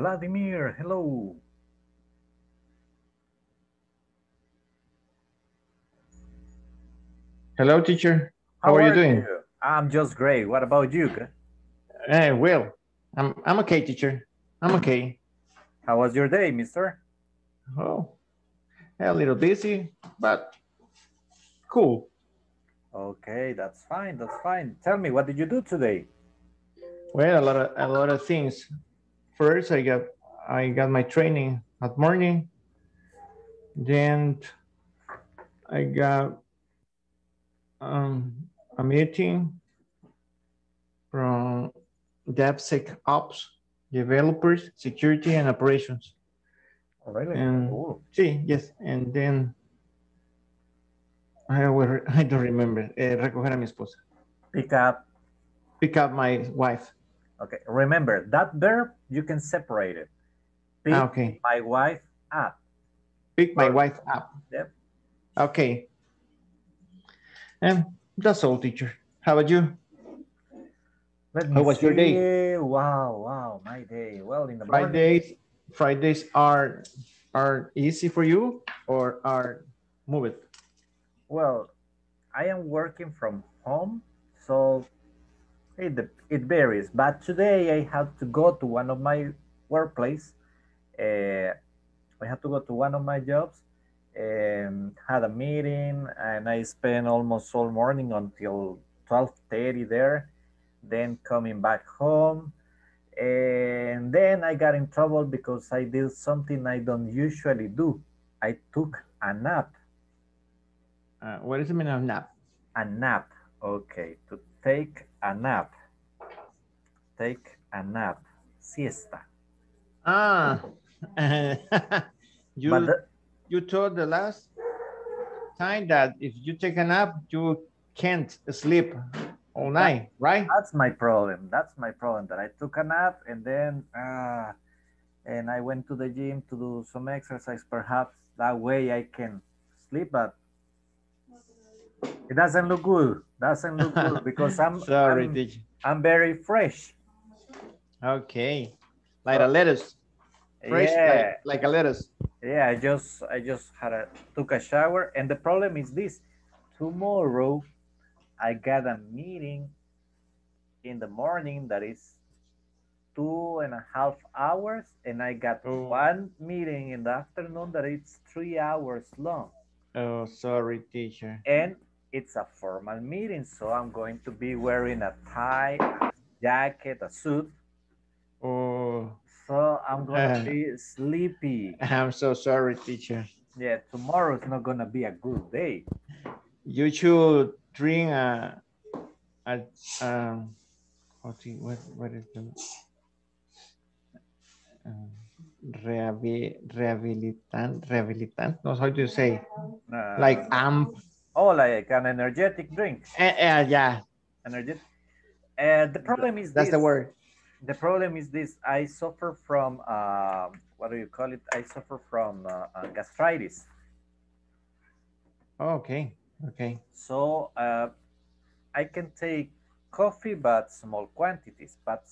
Vladimir, hello. Hello, teacher. How, are, you doing? I'm just great. What about you? Eh, well, I'm I'm okay, teacher. I'm okay. How was your day, mister? Oh, a little busy, but cool. Okay, that's fine. That's fine. Tell me, what did you do today? Well, a lot of a lot of things. First, I got I got my training at morning. Then I got um, a meeting from DevSecOps developers, security and operations. Oh, really? And Cool. sí, yes, and then I will, I don't remember. Eh, recoger a mi esposa. Pick up. Pick up my wife. Okay, remember that verb, you can separate it. Pick Ah, okay. my wife up. Pick my wife up. Yep. Okay. And that's all, teacher. How about you? Let me How was your day? Wow, wow, my day. Well, in the morning, Fridays, Fridays are are easy for you or are moved? well, I am working from home, so it, it varies. But today I had to go to one of my workplace. Uh, I had to go to one of my jobs and had a meeting and I spent almost all morning until 12.30 there, then coming back home. And then I got in trouble because I did something I don't usually do. I took a nap. Uh, what is the meaning of nap? A nap. Okay, to take a nap. Take a nap. Siesta. Ah, you the- you told the last time that if you take a nap, you can't sleep all night, right? that's my problem. That's my problem. That I took a nap and then uh, and I went to the gym to do some exercise. Perhaps that way I can sleep, but it doesn't look good. Doesn't look good because I'm Sorry, I'm, teacher. I'm very fresh. Okay, like a lettuce, fresh, yeah. like, like a lettuce. Yeah, I just I just had a took a shower, and the problem is this: tomorrow I got a meeting in the morning that is two and a half hours, and I got Oh. one meeting in the afternoon that it's three hours long, Oh, sorry, teacher. and it's a formal meeting, so I'm going to be wearing a tie, a jacket, a suit. Oh, So I'm gonna Uh. be sleepy. I'm so sorry, teacher. Yeah, tomorrow is not gonna be a good day. You should drink a, a, um, what's it, what, what is the, um, rehabi, rehabilitant, rehabilitant, no, how do you say, Uh, like amp, Oh, like an energetic drink. eh, eh, yeah, Energetic. Uh, the problem is that's this. the word. The problem is this. I suffer from um, what do you call it? I suffer from uh, uh, gastritis. Oh, okay, okay. So uh, I can take coffee, but small quantities. But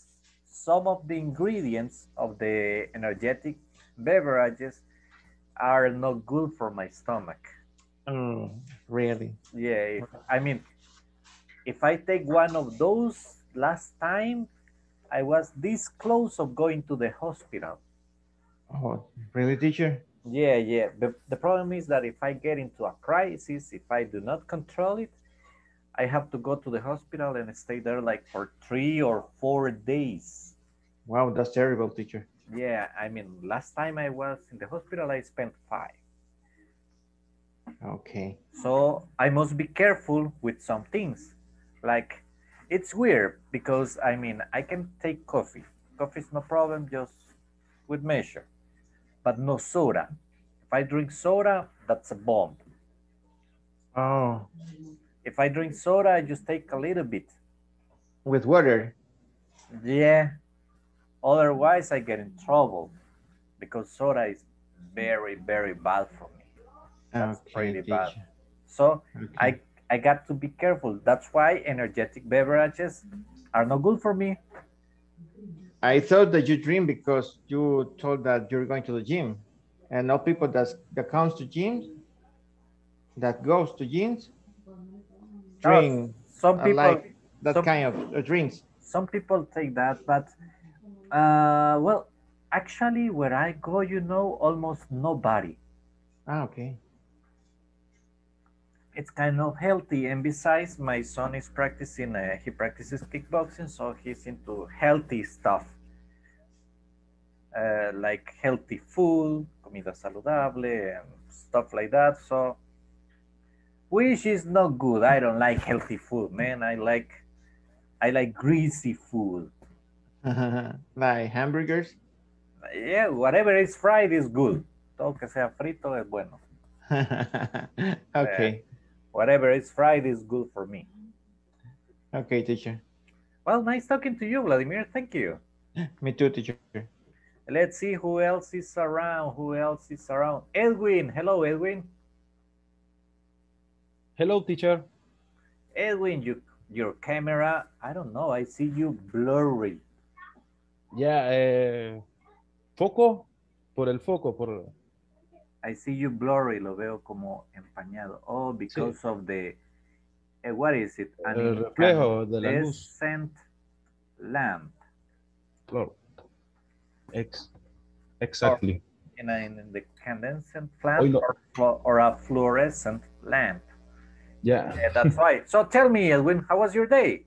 some of the ingredients of the energetic beverages are not good for my stomach. Oh, really? Yeah, if, I mean, if I take one of those last time, I was this close of going to the hospital. Oh, really, teacher? Yeah, yeah. The, the problem is that if I get into a crisis, if I do not control it, I have to go to the hospital and stay there like for three or four days. Wow, that's terrible, teacher. Yeah, I mean, last time I was in the hospital, I spent five. Okay. So I must be careful with some things. Like it's weird because I mean I can take coffee. Coffee is no problem, just with measure. But no soda. If I drink soda, that's a bomb. Oh, If I drink soda, I just take a little bit. with water. Yeah. Otherwise I get in trouble because soda is very, very bad for me. That's okay, pretty bad. So Okay. I I got to be careful. That's why energetic beverages are not good for me. I thought that you dream because you told that you're going to the gym. And not people that, that comes to gyms, that goes to gyms, drink Some uh, people, like that some- kind of uh, drinks. some people take that, but uh, well, actually, where I go, you know, almost nobody. Ah, okay. It's kind of healthy, and besides, my son is practicing. Uh, he practices kickboxing, so he's into healthy stuff, uh, like healthy food, comida saludable, and stuff like that. So, which is not good. I don't like healthy food, man. I like, I like greasy food. like hamburgers. Yeah, whatever is fried is good. Todo que sea frito es bueno. okay. Whatever is fried is good for me. Okay, teacher. Well, nice talking to you, Vladimir. Thank you. Me too, teacher. Let's see who else is around. Who else is around? Edwin. Hello, Edwin. Hello, teacher. Edwin, you, your camera, I don't know. I see you blurry. Yeah, eh, foco, por el foco, por... I see you blurry. Lo veo como empañado. Oh, because of the, eh, what is it? An El reflejo de la luz. incandescent lamp. Claro. Ex exactly. In, a, in the condensate lamp Oilo. or, or a fluorescent lamp. Ya. Yeah, that's right. So tell me, Edwin, how was your day?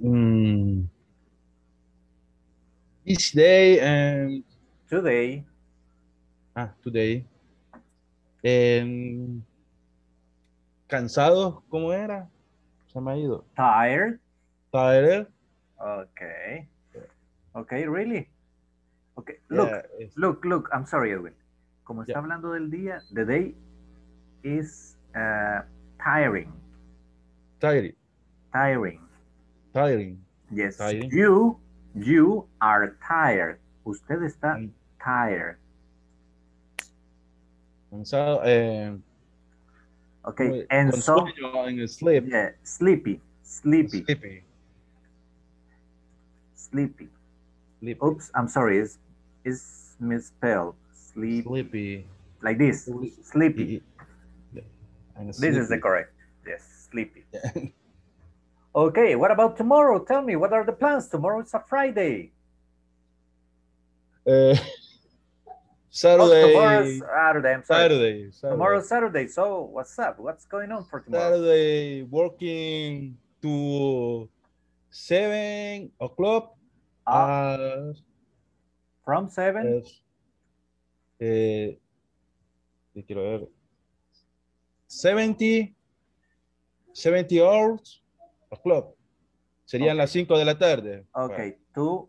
Mm. This day and Today, ah, today. Em, cansado, ¿cómo era? Se me ha ido. tired. Tired. Okay. Okay, really? Okay, look, Yeah, look, look, I'm sorry, Edwin. Como está hablando del día, the day is uh, tiring. tired. Tiring. Tiring. Yes. Tiring. You, you are tired. Usted está Mm. Tired. Cansado. Eh, Okay, and so, el sleep. yeah, sleepy, sleepy, Sleepy. sleepy. Sleepy. Oops, I'm sorry, it's, it's misspelled. Sleep, Sleepy. like this, Sleep- sleepy. And This is the correct. Yes, sleepy. Yeah. Okay, what about tomorrow? Tell me, what are the plans? Tomorrow is a Friday. Eh, Oh, Saturday. Saturday. I'm sorry. Saturday. Saturday. Tomorrow's Saturday. So what's up? What's going on for tomorrow? Saturday working to seven o'clock. Ah, Uh, from seven. eh, ¿qué quiero ver? 70, 70 hours o'clock. Serían las 5 de la tarde. Okay, to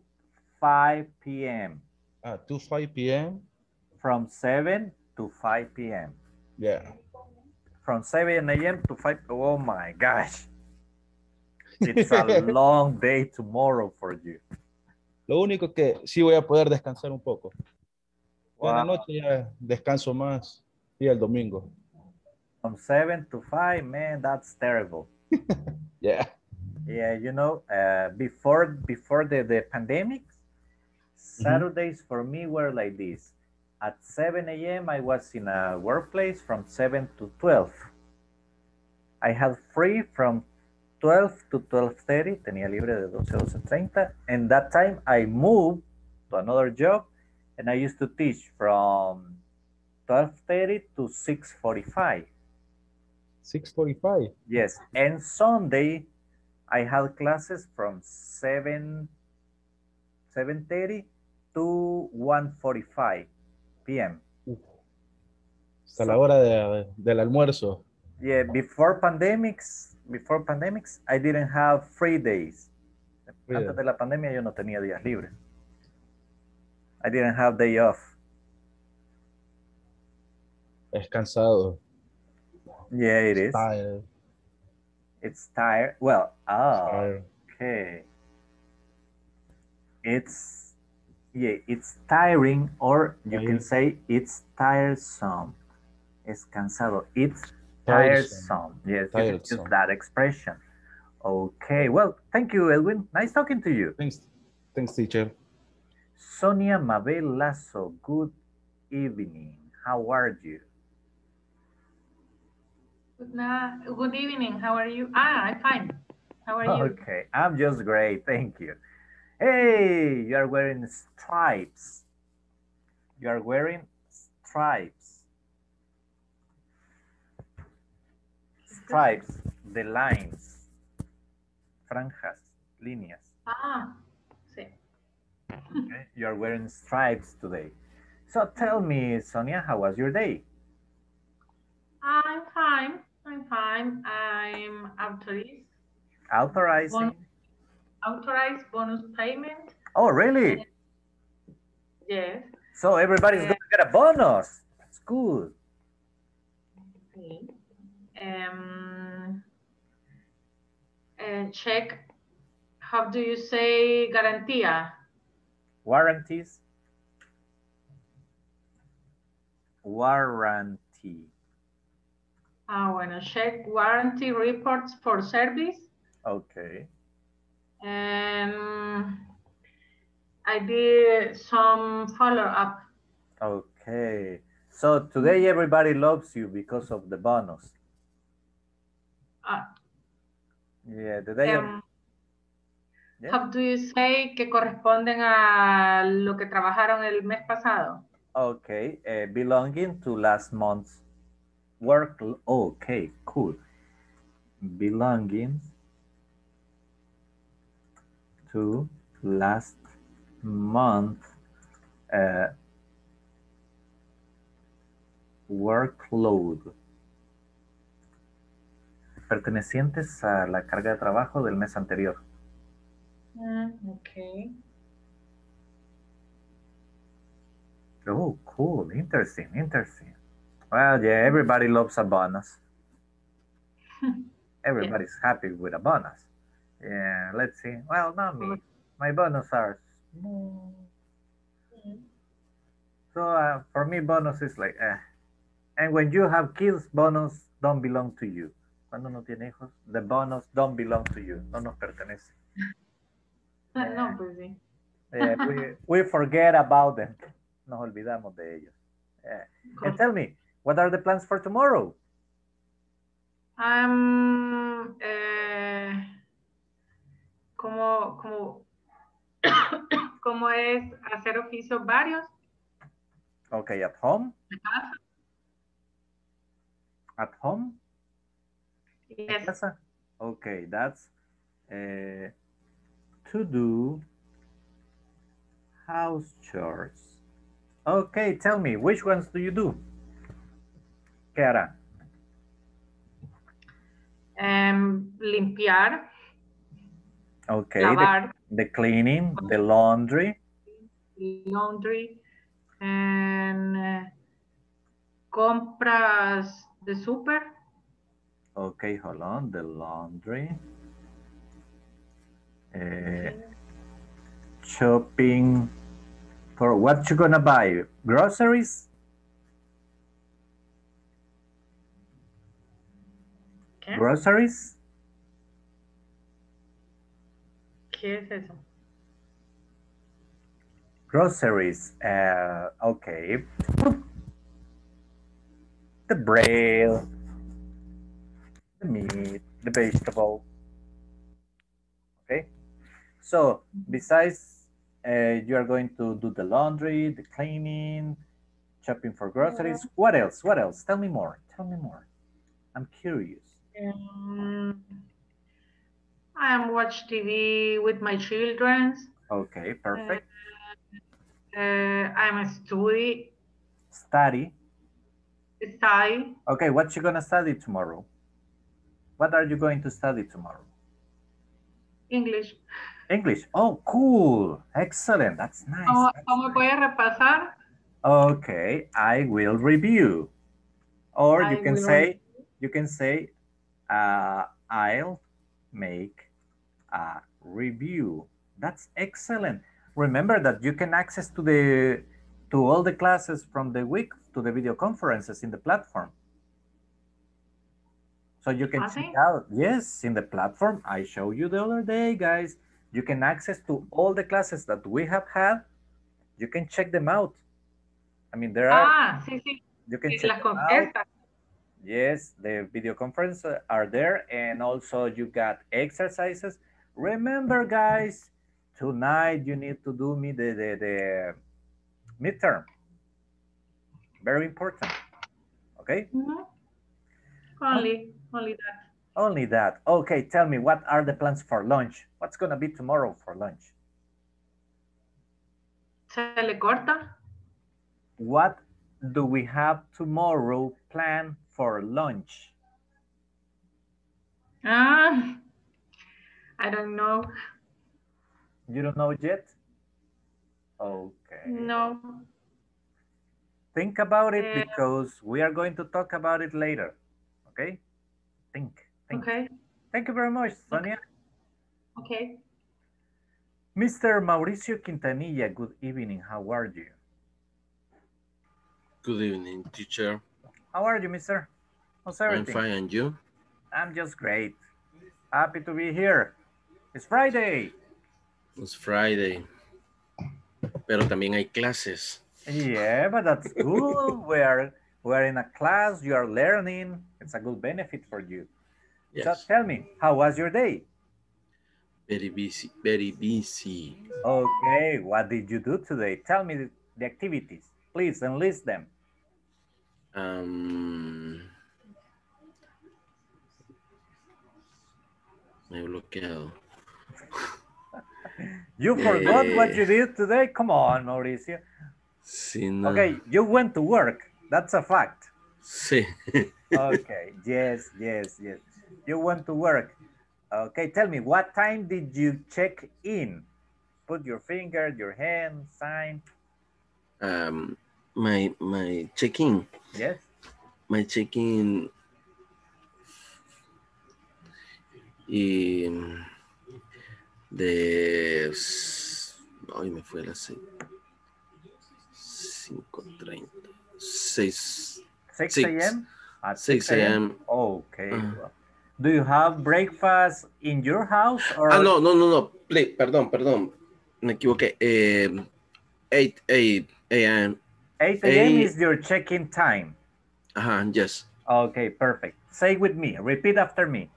5 p.m. Ah, 2, 5 p.m. From 7 to 5 p.m. Yeah. From 7 a.m. to 5. Oh my gosh. It's a long day tomorrow for you. Lo único que sí voy a poder descansar un poco. Ya En la Wow. noche ya descanso más. Y el domingo. From 7 to 5, man, that's terrible. Yeah. Yeah, you know, uh, before before the, the pandemic, Saturdays for me were like this. At 7 a.m., I was in a workplace from 7 to 12. I had free from 12 to 12.30, tenía libre de 12 a 12.30. And that time I moved to another job and I used to teach from 12.30 to 6.45. 645. Yes, and Sunday I had classes from 7 7:30 to 1:45 p.m. Hasta la hora de- del almuerzo. Yeah, before pandemics, before pandemics, I didn't have free days. Free Antes day. de la pandemia yo no tenía días libres. I didn't have day off. Es cansado. Yeah, it is. Tired. It's tired. Well, ah, tired. okay. It's yeah, it's tiring, or you can say it's tiresome. Es cansado. It's Tiresome. tiresome. Yes, you can use that expression. Okay. Well, thank you, Edwin. Nice talking to you. Thanks. Thanks, teacher. Sonia Mabel Lasso, good evening. How are you? Good, na- good evening. How are you? Ah, I'm fine. How are you? Okay, I'm just great, thank you. Hey, you are wearing stripes. You are wearing stripes. Stripes, the lines, franjas, líneas. Ah, sí. Okay? You are wearing stripes today. So tell me, Sonia, how was your day? I'm fine. I'm fine. I'm authorized, Authorizing? Authorized bonus payment. Oh, really? Yes. So everybody's gonna get a bonus. That's good. Sí. Um, and check. How do you say garantía? Warranties. Warranty. Ah, bueno, check warranty reports for service. Okay. And I did some follow up. Okay. So today everybody loves you because of the bonus. Ah, Yeah, today. um, Yeah. How do you say que corresponden a lo que trabajaron el mes pasado? Okay. eh, belonging to last month's work. Okay, cool. Belonging to last month uh, workload. Pertenecientes a la carga de trabajo del mes anterior. okay. Oh, cool. Interesting. Interesting. Well, yeah, everybody loves a bonus. Everybody's happy with a bonus. Yeah, let's see. Well, not me. My bonus are small. So uh, for me, bonus is like, eh. And when you have kids, bonus don't belong to you. Cuando uno tiene hijos, the bonus don't belong to you. No nos pertenece. No, pues sí. Yeah, we, we forget about them. Nos olvidamos de ellos. Yeah. And tell me, what are the plans for tomorrow? Um, eh, como, como, como es hacer oficios varios. Okay, at home? At home? Yes. casa? Okay, that's uh, to do house chores. Okay, tell me, which ones do you do? ¿Qué hará? Em, limpiar, Okay, the, lavar, the cleaning, the laundry. laundry, and eh, compras de super, Okay, hold on, the laundry. Uh, shopping for what you gonna buy? Groceries? ¿qué? Groceries? ¿Qué es eso? Groceries. Uh, okay. The bread, the meat, the vegetable. Okay. So besides, uh, you are going to do the laundry, the cleaning, shopping for groceries. What else? What else? Tell me more. Tell me more. I'm curious. Um, I am watch TV with my children. Okay, perfect. Uh, I'm a study, Study. study Okay, what you gonna study tomorrow? What are you going to study tomorrow? English. English. Oh, cool. Excellent. That's nice. ¿Cómo, cómo voy a repasar? Okay, I will review. Or you can say, you can say, uh, I'll make a review. That's excellent. Remember that you can access to the to all the classes from the week to the video conferences in the platform. So you can Ah, check out, yes, in the platform. I showed you the other day, guys. you can access to all the classes that we have had. You can check them out. I mean, there are, Ah, sí, sí. you can sí, check Las them out. contestas. Yes, the video conference are there and also you got exercises. Remember guys, tonight you need to do me the, the, the midterm. Very important. Okay, Ujú. Only, only that. only that. Okay, tell me what are the plans for lunch? What's gonna be tomorrow for lunch? ¿Se le corta? What do we have tomorrow planned for lunch? Ah, I don't know. You don't know yet? Okay. No. Think about it Eh, because we are going to talk about it later. Okay? Think. Think. Okay, Thank you very much, Sonia. okay. Mr. Mauricio Quintanilla, good evening. How are you? Good evening, teacher. How are you, mister? How's everything? I'm fine, and you? I'm just great. Happy to be here. It's Friday. It's Friday. Pero también hay clases. Yeah, but that's good. we are we are in a class, you are learning. It's a good benefit for you. Yes. Just tell me, how was your day? Very busy, very busy. Okay, what did you do today? Tell me the, the activities. Please enlist them. Um, me he bloqueado. You forgot what Eh. you did today? Come on, Mauricio. Sí, no. Okay, you went to work. That's a fact. Sí. Okay, yes, yes, yes. You went to work. Okay, tell me, what time did you check in? Put your finger, your hand, sign. um, my my check-in, Yes. my check-in. Y de hoy me fue a las seis. 5.30. 6 6 Six. a.m. At 6 a.m. Okay. Uh. Do you have breakfast in your house or Ah, no, no, no, no. Play, perdón, perdón. Me equivoqué. Eh, 8, 8 a.m. 8 a.m. Is your check-in time? Ajá, yes. Okay, perfect. Say with me. Repeat after me.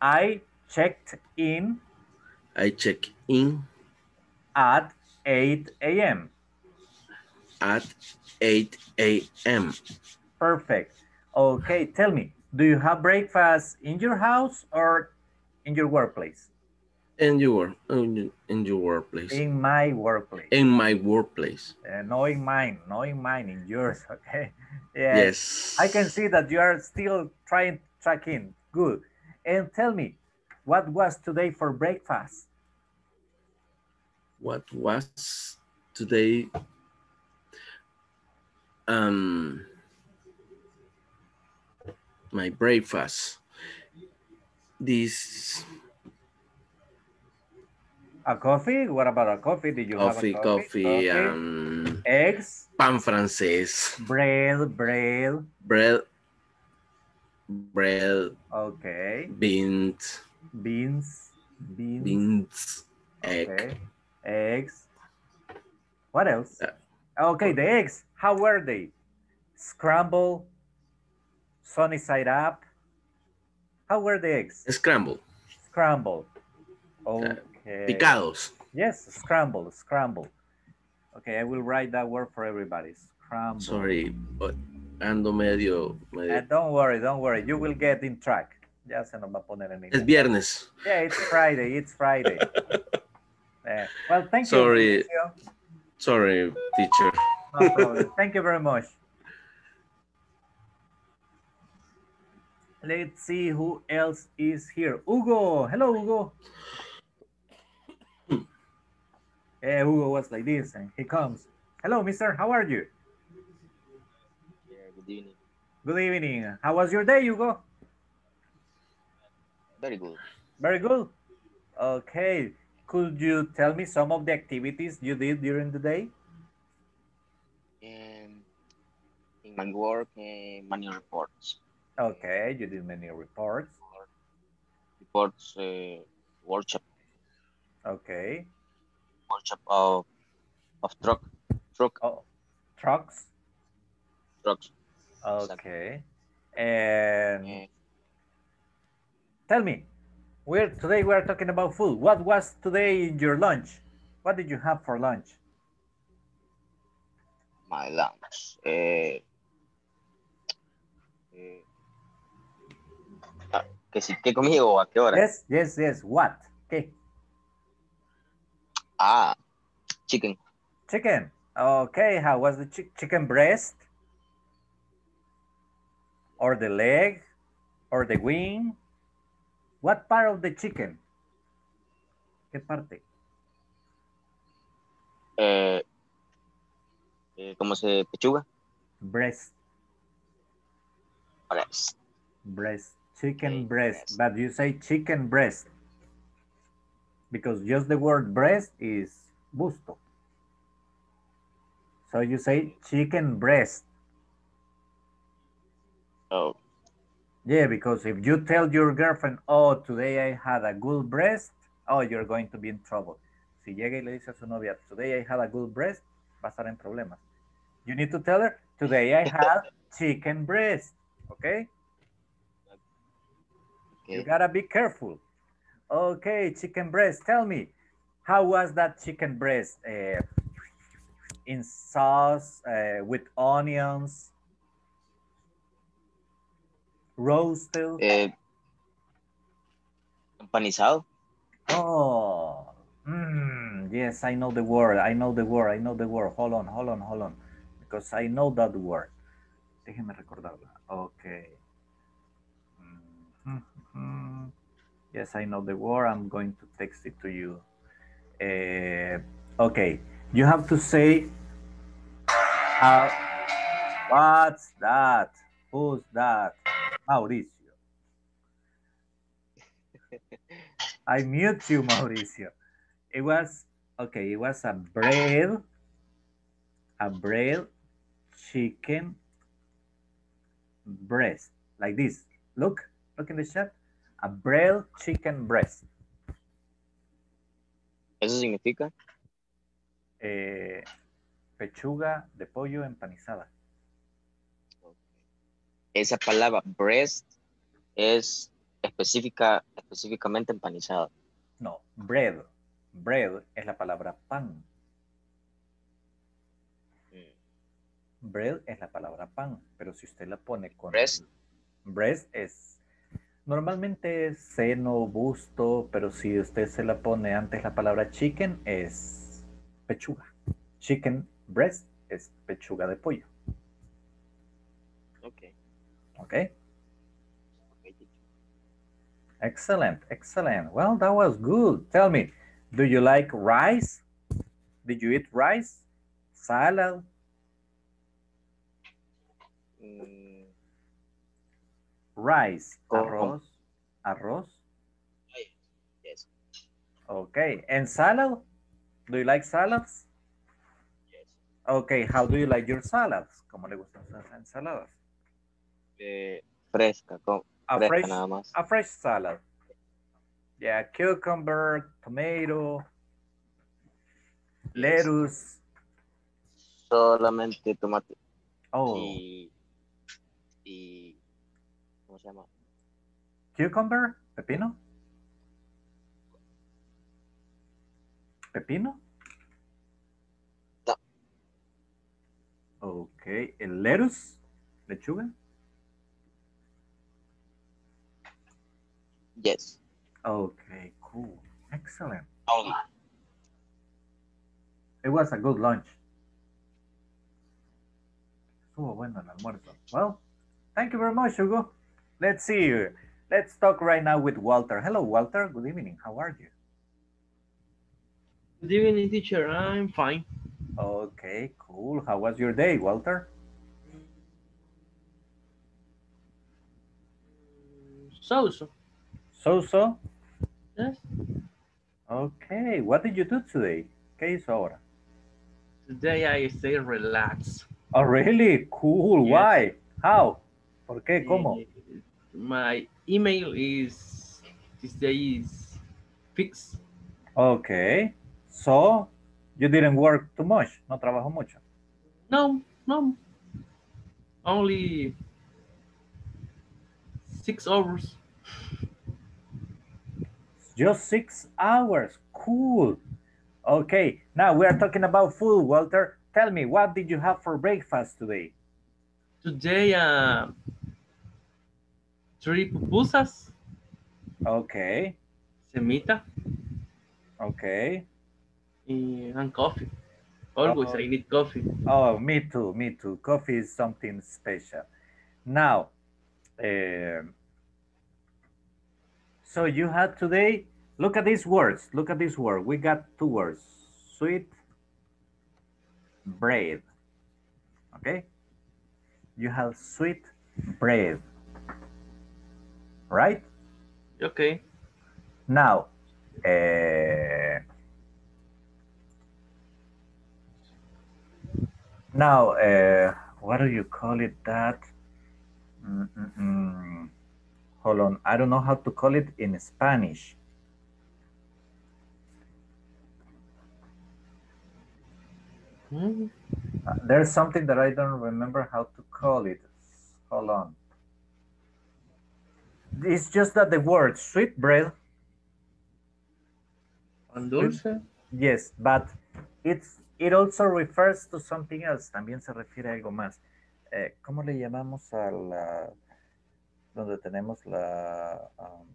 I checked in I check in at 8 a.m. at 8 a.m. Perfect. Okay, tell me, do you have breakfast in your house or in your workplace? In your in in your workplace. In my workplace. In my workplace. Uh, no in mine, no in mine, in yours, okay? Yeah. Yes. I can see that you are still trying to track in. Good. And tell me, what was today for breakfast? What was today? Um, my breakfast. This A coffee? What about a coffee? Did you coffee, have a coffee, coffee? um, Eggs, pan francés, bread, bread. bread, bread, Okay. beans, Beans, beans. beans, egg. Okay. Eggs. What else? Okay, the eggs. How were they? Scramble, sunny side up. How were the eggs? Scramble, Scramble. Picados. Yes, scramble, scramble. Okay, I will write that word for everybody. Scramble. Sorry, but ando medio, Uh, don't worry, don't worry. You will get in track. Ya se nos va a poner en Es viernes. Yeah, it's Friday. It's Friday. Eh, well, thank you. Sorry. Sorry, teacher. No problem. Thank you very much. Let's see who else is here. Hugo. Hello, Hugo. Eh, Hugo was like this, and he comes. Hello, mister. How are you? Yeah, good evening. Good evening. How was your day, Hugo? Very good. Very good. Okay. Could you tell me some of the activities you did during the day? And in my work, uh, many reports. Okay, you did many reports. Reports, uh, workshop. Okay. Workshop of of truck truck Oh, trucks. trucks. Okay. And Eh, tell me, we're today we are talking about food. What was today in your lunch? What did you have for lunch? my lunch. Eh, eh, ah, que si qué comí o a qué hora. Yes, yes, yes. What? Okay. Ah, chicken. Chicken. Okay. How was the chi- chicken breast? Or the leg? Or the wing? What part of the chicken? ¿Qué parte? Eh, eh, ¿Cómo se pechuga? Breast. Breast. Breast. Chicken breast. breast. But you say chicken breast. Because just the word breast is busto. So you say chicken breast. Oh, Yeah, because if you tell your girlfriend, oh, today I had a good breast, oh, you're going to be in trouble. Si llega y le dice a su novia, today I had a good breast, va a estar en problemas. You need to tell her, today I had chicken breast. Okay? You gotta be careful. Okay, chicken breast. Tell me, how was that chicken breast? Uh, in sauce, uh, with onions, roasted. Eh, empanizado. Oh, mm, yes, I know the word. I know the word. I know the word. Hold on, hold on, hold on. Because I know that word. Déjeme recordarla. Okay. Mhm. Yes, I know the word. I'm going to text it to you. Eh, okay. You have to say, uh, what's that? Who's that? Mauricio. I mute you, Mauricio. It was okay. It was a bread, a bread, chicken, breast, like this. Look, look in the chat. A bread chicken breast. Eso significa Eh, pechuga de pollo empanizada. esa palabra breast es específica, específicamente empanizada. No, bread. Bread es la palabra pan. Bread es la palabra pan, pero si usted la pone con Breast. breast es normalmente es seno, busto, pero si usted se la pone antes la palabra chicken es pechuga. Chicken breast es pechuga de pollo, Ok. ¿ok? Excellent, excellent. Well, that was good. Tell me, do you like rice? Did you eat rice? Salad? Mm, Rice, arroz, arroz. yes. Okay, and salad? Do you like salads? Yes. Okay, how do you like your salads? ¿Cómo le gustan sus ensaladas? Eh, fresca, con, A fresca fresh, nada más. a fresh salad. Yeah, cucumber, tomato, lettuce. Solamente tomate Oh, y, y ¿cómo se llama? cucumber, pepino. Pepino. No. Okay, el lettuce, lechuga. Yes. Okay, cool. Excellent. Only. It was a good lunch. Estuvo bueno el almuerzo. Well, thank you very much, Hugo. Let's see. Let's talk right now with Walter. Hello, Walter. Good evening. How are you? Good evening, teacher. I'm fine. Okay, cool. How was your day, Walter? So, so. So-so. Yes. Okay. What did you do today? ¿Qué hizo ahora? Today I stay relaxed. Oh, really? Cool. Yes. Why? How? ¿Por qué? ¿Cómo? My email is this day is fixed. Okay. So, you didn't work too much. No trabajó mucho. No, no. Only six hours. Just six hours. Cool. Okay. Now we are talking about food, Walter. Tell me, what did you have for breakfast today? Today, uh, three pupusas, Okay. semita, Okay. and coffee. Always Oh. I need coffee. Oh, me too. Me too. Coffee is something special. Now, um, so you had today, look at these words. Look at this word. We got two words sweet bread. Okay? You have sweet bread. Right? Okay. Now, uh, now, uh, what do you call it? That Mm-mm-mm. hold on, I don't know how to call it in Spanish. Mm, Uh, There's something that I don't remember how to call it. Hold on. It's just that the word sweet bread Pan dulce. Yes, but it's it also refers to something else. También se refiere a algo más. Eh, ¿Cómo le llamamos a la donde tenemos la um,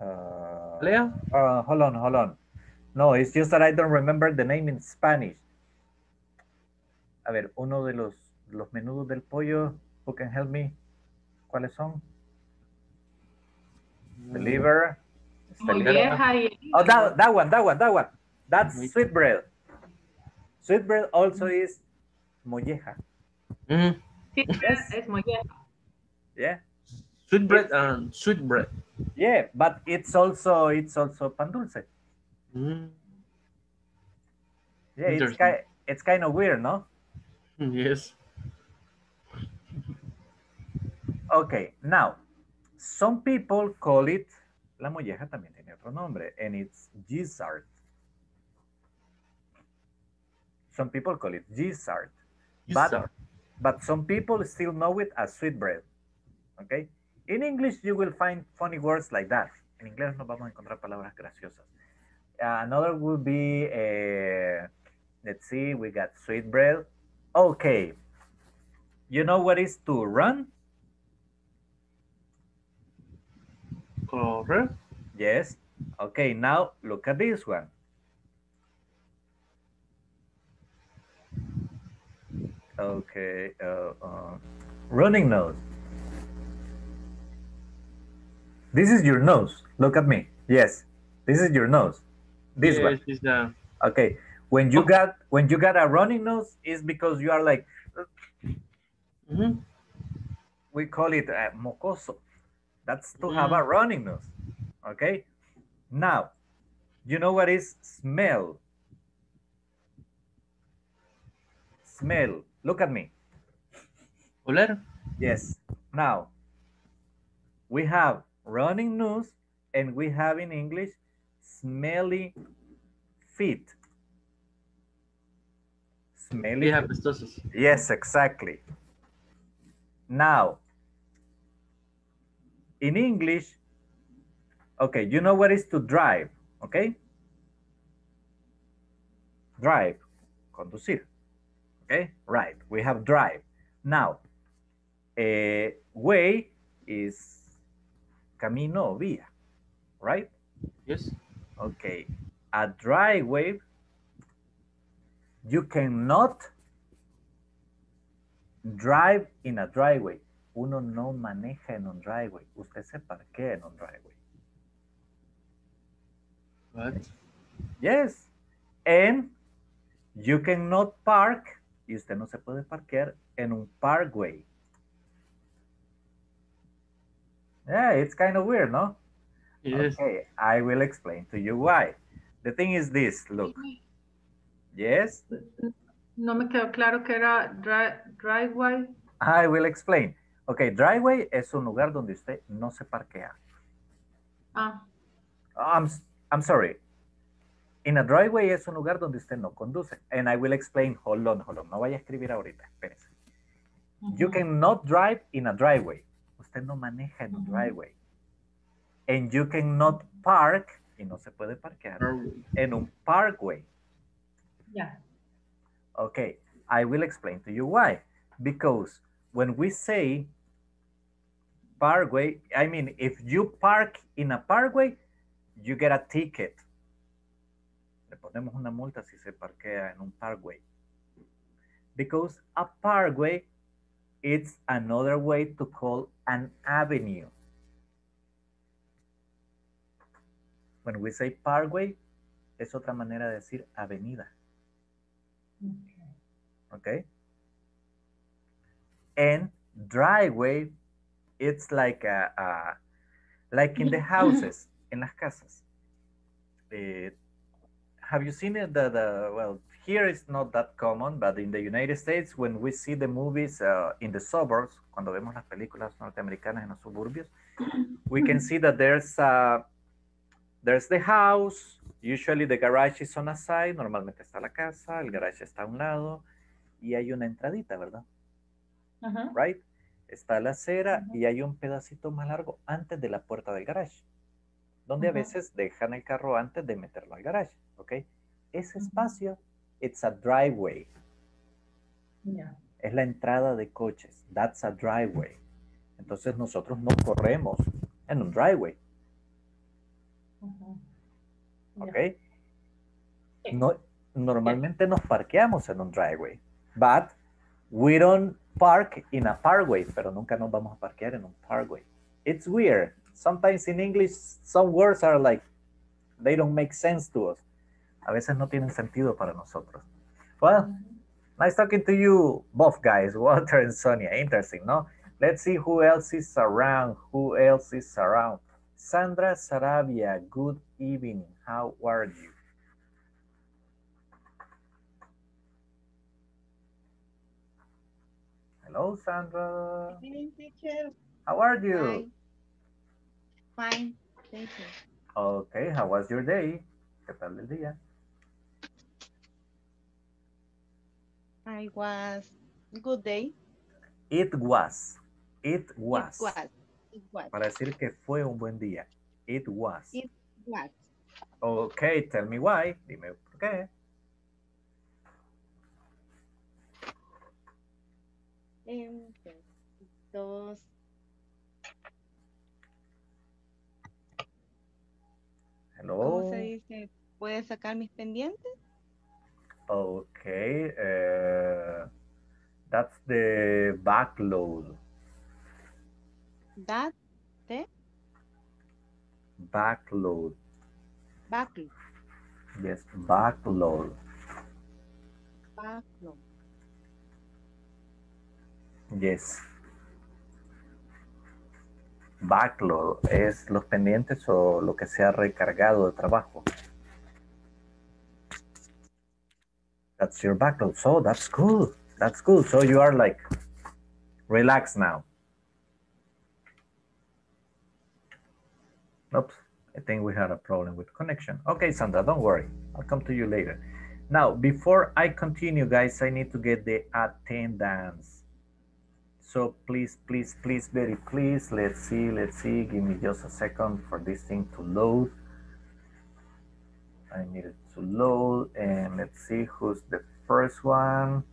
uh, Lea. uh, hold on, hold on. No, it's just that I don't remember the name in Spanish. A ver, uno de los los menudos del pollo. Who can help me? ¿Cuáles son? The liver. Molleja. Oh, that, that one, that one, that one. That's Wait. sweet bread. Sweet bread also is molleja. Mhm. Yes. es molleja. Yeah, Sweet bread and sweet bread. yeah, but it's also it's also pan dulce. Mm, Yeah, it's kind it's kind of weird, no? Yes. Okay, now some people call it la molleja también tiene otro nombre, and it's gizzard. Some people call it gizzard. But- but some people still know it as sweet bread. Okay? In English, you will find funny words like that. En inglés nos vamos a encontrar palabras graciosas. Uh, another would be, uh, let's see, we got sweet bread. Okay. You know what is to run? Correct. Yes. Okay, now look at this one. Okay, uh, uh, running nose. This is your nose. Look at me. Yes, this is your nose. This yes, one. is the Okay. When you got when you got a running nose, is because you are like Mhm. we call it uh, mocoso. That's to have mm-hmm. a running nose. Okay. Now, you know what is smell? Smell. Look at me. oler. Yes. Now, we have running nose and we have in English smelly feet. Smelly We have apestosos. Yes, exactly. Now, in English, okay, you know what is to drive, okay? Drive, conducir, okay? Right, we have drive. Now, a way is camino, vía, right? Yes. Okay, a driveway, you cannot drive in a driveway. Uno no maneja en un driveway. Usted se parquea en un driveway. What? Yes. And you cannot park, y usted no se puede parquear en un parkway. Yeah, it's kind of weird, no? Yes. Okay, I will explain to you why. The thing is this, look. Yes, No me quedó claro que era dri- driveway. I will explain. Ok, driveway es un lugar donde usted no se parquea. Ah, I'm, I'm sorry. In a driveway es un lugar donde usted no conduce. And I will explain. Hold on, hold on. No vaya a escribir ahorita. Espérese. You cannot drive in a driveway. Usted no maneja en un Ujú. driveway. And you cannot park, y no se puede parquear, en un parkway. Ya. Okay, I will explain to you why. Because when we say parkway, I mean, if you park in a parkway, you get a ticket. Le ponemos una multa si se parquea en un parkway. Because a parkway, it's another way to call an avenue. When we say parkway, es otra manera de decir avenida. okay and driveway it's like a, a like in the houses in las casas. Eh, have you seen it? The, the well here it's not that common but in the united states when we see the movies uh, in the suburbs cuando vemos las películas norteamericanas en los suburbios we can see that there's uh, there's the house. Usually the garage is on a side. Normalmente está la casa. El garage está a un lado. Y hay una entradita, ¿verdad? Ajá. Right? Está la acera y hay un pedacito más largo antes de la puerta del garage, donde a veces dejan el carro antes de meterlo al garage, ¿ok? Ese espacio, it's a driveway, Ya. es la entrada de coches, that's a driveway. Entonces nosotros no corremos en un driveway. Ya. ¿ok? No, normalmente nos parqueamos en un driveway, but we don't park in a parkway, pero nunca nos vamos a parquear en un parkway. It's weird. Sometimes in English, some words are like, they don't make sense to us. A veces no tienen sentido para nosotros. Well, mm-hmm. nice talking to you, both guys, Walter and Sonia. Interesting, no? Let's see who else is around. Who else is around? Sandra Sarabia, good evening. How are you? Hello, Sandra. Good Evening, teacher. How are you? Fine. Fine. Thank you. Okay, how was your day? ¿Qué tal el día? I was good day. It was. It was. It was. It was. Para decir que fue un buen día. It was. It was. Okay, tell me why. Dime por qué. Em, dos. ¿Cómo Hello. se dice? ¿Puedes sacar mis pendientes? Okay. uh, that's the backload. That Backload. backlog. Yes, backload. Backlog. Yes. Backlog es los pendientes o lo que se ha recargado de trabajo. That's your backlog. So that's cool. That's cool. So you are like relaxed now. Oops. I think we had a problem with connection. Okay, Sandra, don't worry. I'll come to you later. Now, before I continue, guys, I need to get the attendance. So please, please, please, very please, let's see, let's see. Give me just a second for this thing to load. I need it to load and let's see who's the first one.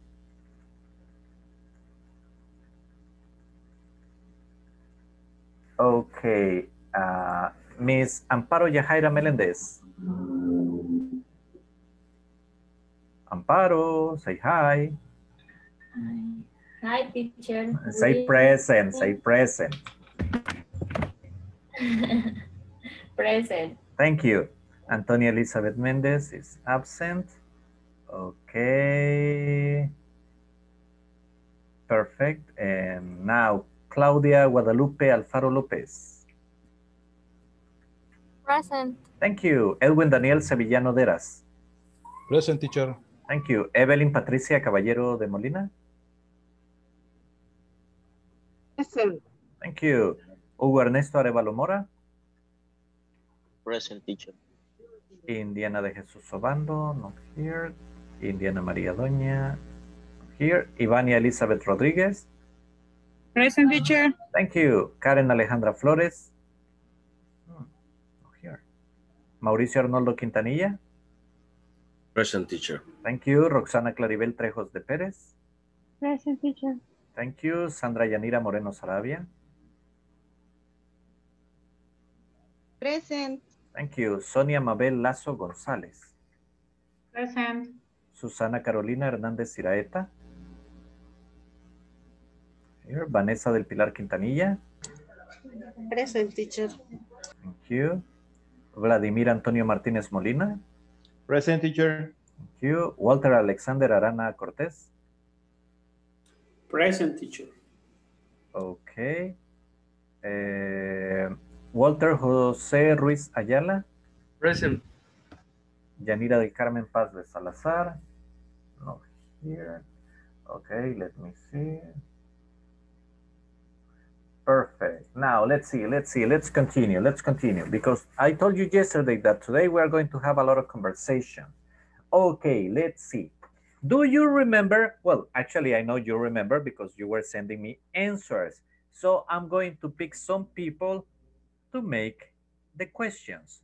Okay, uh, Miss Amparo Yajaira Melendez. Amparo, say hi. Hi, teacher. Say present, say present. Present. Thank you. Antonia Elizabeth Mendez is absent. Okay. Perfect. And now Claudia Guadalupe Alfaro Lopez. Present. Thank you. Edwin Daniel Sevillano Deras. Present, teacher. Thank you. Evelyn Patricia Caballero de Molina. Present. Thank you. Hugo Ernesto Arevalo Mora. Present teacher. Indiana de Jesús Obando, not here. Indiana María Doña, here. Ivania Elizabeth Rodríguez, Present teacher. thank you. Karen Alejandra Flores, Hmm, not here. Mauricio Arnoldo Quintanilla, Present teacher. thank you. Roxana Claribel Trejos de Pérez, Present teacher. Thank you. Sandra Yanira Moreno Sarabia, Present. thank you. Sonia Mabel Lazo González, Present. Susana Carolina Hernández Ciraeta, here. Vanessa del Pilar Quintanilla, Present teacher. Thank you. Vladimir Antonio Martínez Molina. Present teacher. Thank you. Walter Alexander Arana Cortés. Present teacher. Okay. Eh, Walter José Ruiz Ayala. Present. Yanira del Carmen Paz de Salazar. Not here. Okay, let me see. Perfect. Now let's see, let's see, let's continue, let's continue. Because I told you yesterday that today we are going to have a lot of conversation. Okay, let's see. Do you remember? Well, actually, I know you remember because you were sending me answers. So I'm going to pick some people to make the questions.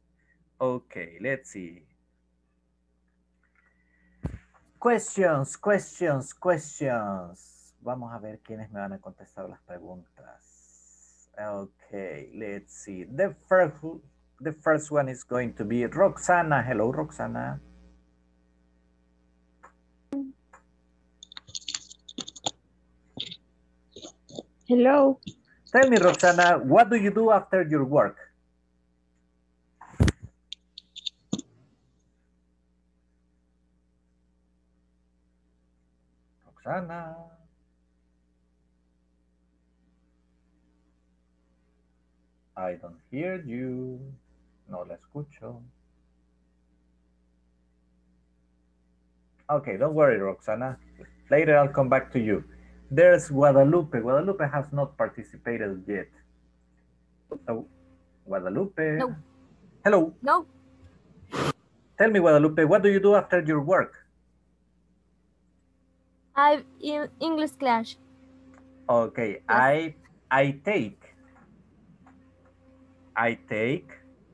Okay, let's see. Questions, questions, questions. Vamos a ver quiénes me van a contestar las preguntas. Okay, let's see. The first, the first one is going to be Roxana. Hello, Roxana. Hello. Tell me, Roxana, what do you do after your work? Roxana. I don't hear you. No la escucho. Okay, don't worry, Roxana. Later I'll come back to you. There's Guadalupe. Guadalupe has not participated yet. Oh, Guadalupe. No. Hello. No. Tell me, Guadalupe, what do you do after your work? I in English class. Okay, I I take. I take,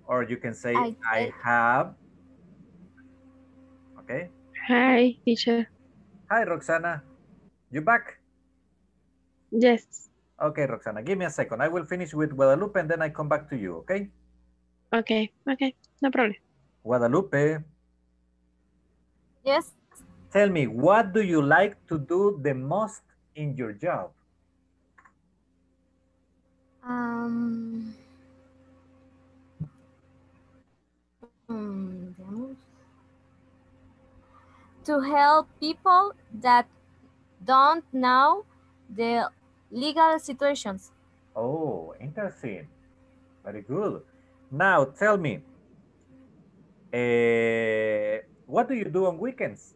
or you can say I I, have. Okay. Hi, teacher. Hi, Roxana. You back? Yes. Okay, Roxana, give me a second. I will finish with Guadalupe and then I come back to you, okay? Okay. Okay. No problem. Guadalupe, Yes. tell me, what do you like to do the most in your job? Um. hmm. To help people that don't know the legal situations. Oh, interesting. Very good. Now, tell me, eh, what do you do on weekends?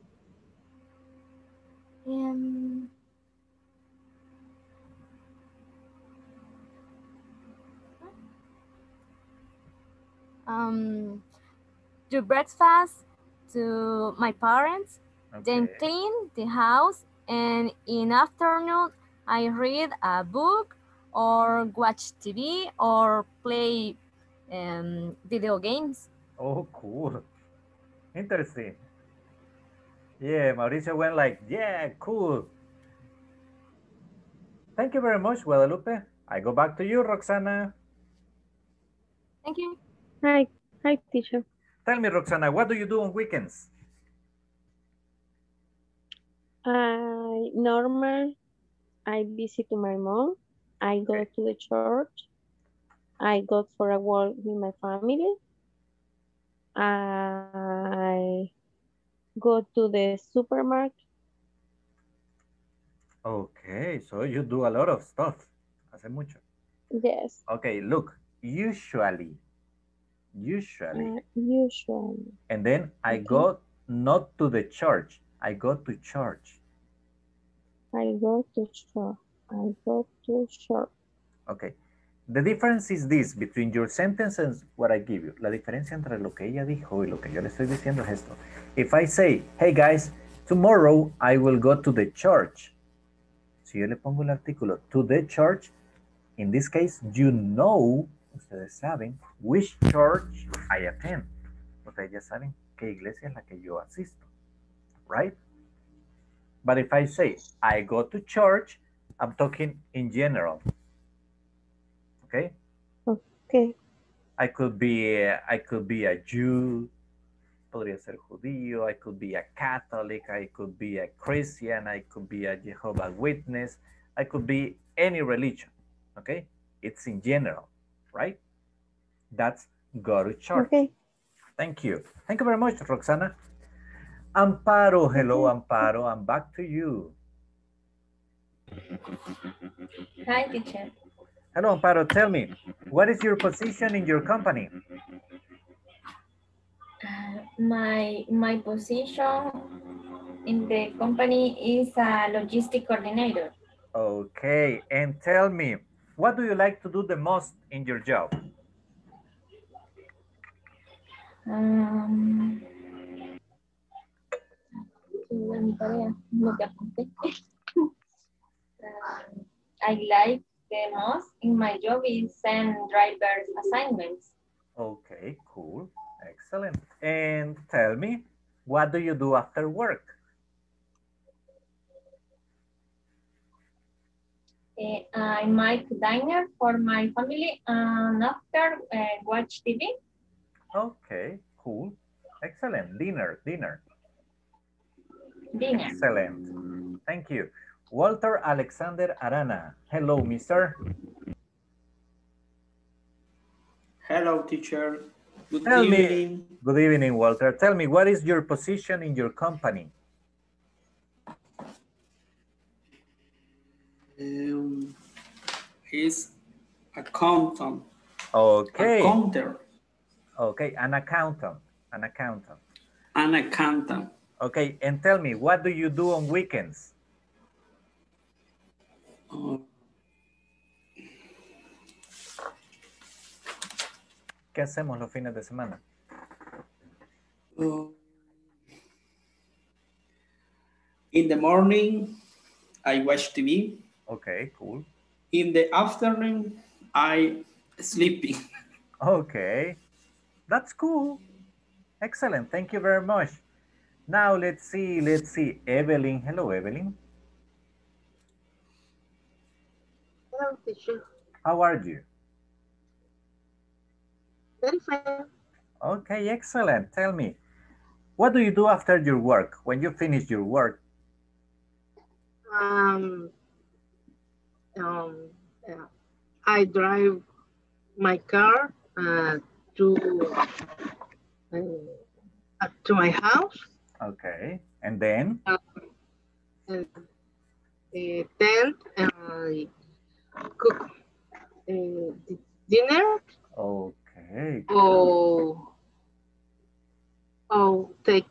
Um, um, do breakfast to my parents, then clean the house, and in afternoon I read a book or watch TV or play um, video games. Oh, cool. Interesting. Yeah, Mauricio went like, yeah, cool. Thank you very much, Guadalupe. I go back to you, Roxana. Thank you. Hi. Hi, teacher. Tell me, Roxana, what do you do on weekends? I normal. I visit my mom. I go Okay. to the church. I go for a walk with my family. I go to the supermarket. Okay, so you do a lot of stuff. Hace mucho. Yes. Okay, look, usually, usually, Uh, usually. and then I okay. go not to the church, I go to church. I go to church. I go to church. Okay, the difference is this between your sentence and what I give you. La diferencia entre lo que ella dijo y lo que yo le estoy diciendo es esto. If I say, hey guys, tomorrow I will go to the church. Si yo le pongo el artículo to the church, in this case, you know, ustedes saben, which church I attend. Ustedes ya saben qué iglesia es la que yo asisto. Right? But if I say, I go to church, I'm talking in general. Okay? Okay. I could be I could be a Jew, podría ser judío, I could be a Catholic, I could be a Christian, I could be a Jehovah Witness, I could be any religion. Okay? It's in general, right? That's go to church. Okay. Thank you. Thank you very much, Roxana. Amparo, hello, Amparo. I'm back to you. Hi, teacher. Hello, Amparo. Tell me, what is your position in your company? Uh, my my position in the company is a logistic coordinator. Okay, and tell me, what do you like to do the most in your job? Um, mi tarea, apunté. Um, I like the most in my job is send driver assignments. Okay, cool. Excellent. And tell me, what do you do after work? Uh, I make dinner for my family and after uh, watch TV. Okay, cool. Excellent. Dinner, dinner. Dinner. Excellent. Thank you. Walter Alexander Arana. Hello, mister. Hello, teacher. Good Tell me, evening. good evening, Walter. Tell me, what is your position in your company? Um, he's accountant. Okay. Accountant. Okay, an accountant, an accountant. An accountant. Okay, and tell me, what do you do on weekends? ¿Qué hacemos los fines de semana? uh, in the morning, I watch TV. Okay, cool. In the afternoon, I sleeping. Okay, that's cool. Excellent. Thank you very much. Now let's see, let's see. Evelyn. Hello, Evelyn. Hello, teacher. How are you? Very fine. Okay, excellent. Tell me, what do you do after your work? When you finish your work? Um, um, uh, I drive my car uh, to uh, to my house. Okay, and then? Um, and uh, then I cook uh, dinner Okay. Oh, or take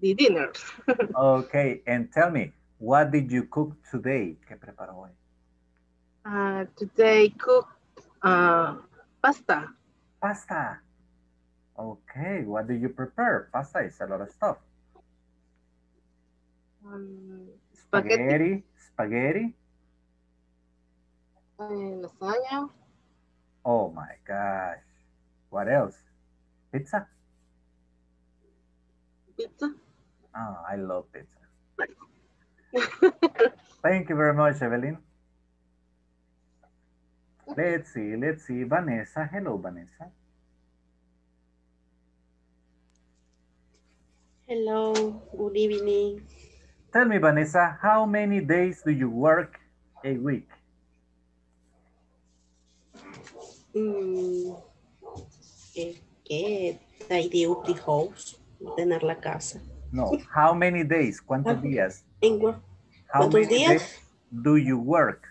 the dinner. Okay, and tell me, what did you cook today? ¿Qué preparó hoy? Uh, today cook uh, pasta. Pasta. Okay, what do you prepare? Pasta is a lot of stuff. Um, spaghetti, Spaghetti, uh, lasagna, Oh my gosh. What else? Pizza? pizza. Oh, I love pizza. Thank you very much, Evelyn. Let's see, let's see. Vanessa. Hello, Vanessa. Hello, good evening. Tell me, Vanessa, how many days do you work a week? Mm, que tidy up the house, tener la casa. No, how many days? ¿Cuántos días? En How ¿Cuántos many días? days do you work?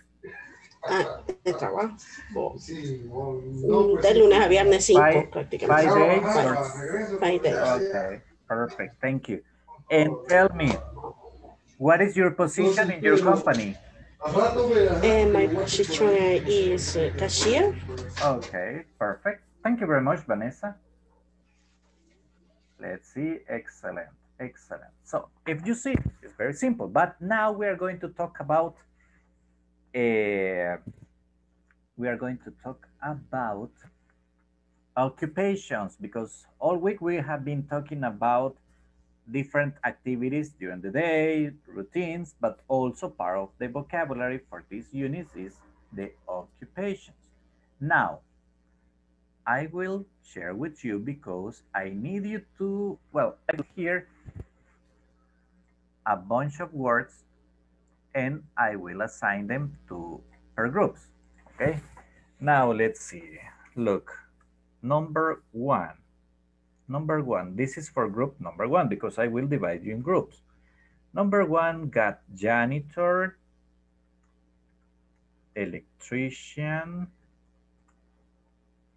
ah, de trabajo. Mm, de lunes a viernes cinco Five, prácticamente. five days? or- Five days. Okay, perfect. Thank you. And tell me, what is your position in your company? And my position is cashier. Okay, perfect. Thank you very much, Vanessa. Let's see, excellent, excellent. So if you see, it's very simple, but now we are going to talk about, uh, we are going to talk about occupations because all week we have been talking about different activities during the day, routines, but also part of the vocabulary for this unit is the occupations. Now, I will share with you because I need you to, well, I will hear a bunch of words and I will assign them to per groups, okay? Now let's see, look, number one. Number one, this is for group number one because I will divide you in groups. Number one got janitor, electrician,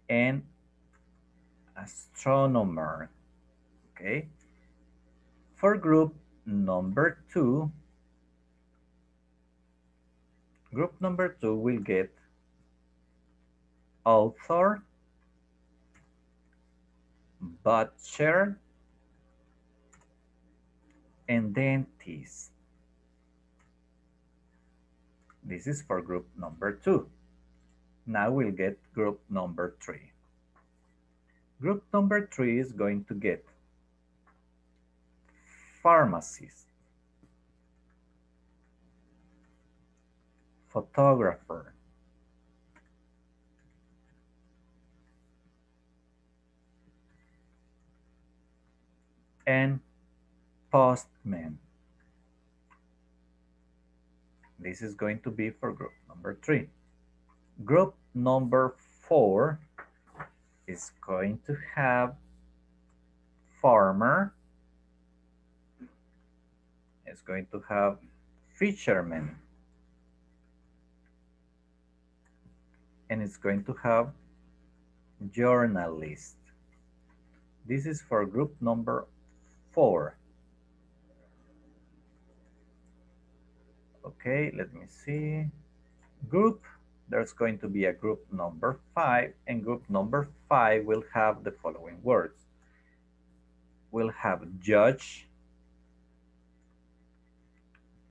and astronomer, okay? For group number two, group number two will get author, butcher, and dentist. This is for group number two. Now we'll get group number three. Group number three is going to get pharmacist, photographer, and postman. This is going to be for group number three. Group number four is going to have farmer, it's going to have fisherman, and it's going to have journalist. This is for group number four. Okay, let me see. Group, there's going to be a group number five, and group number five will have the following words. We'll have judge,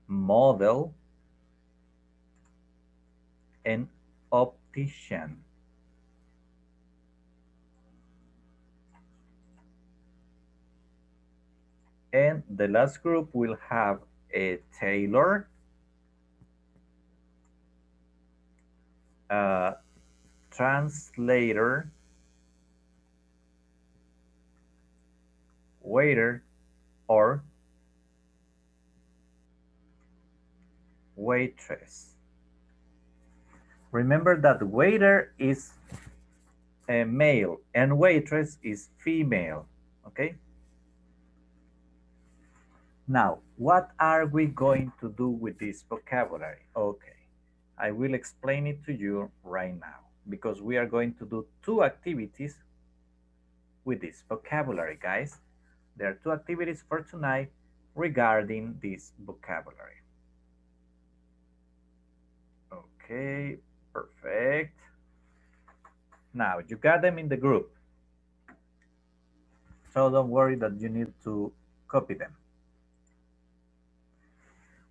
model, and optician. And the last group will have a tailor, a translator, waiter, or waitress. Remember that waiter is a male and waitress is female, okay? Now, what are we going to do with this vocabulary? Okay, I will explain it to you right now because we are going to do two activities with this vocabulary, guys. There are two activities for tonight regarding this vocabulary. Okay, perfect. Now, you got them in the group. So don't worry that you need to copy them.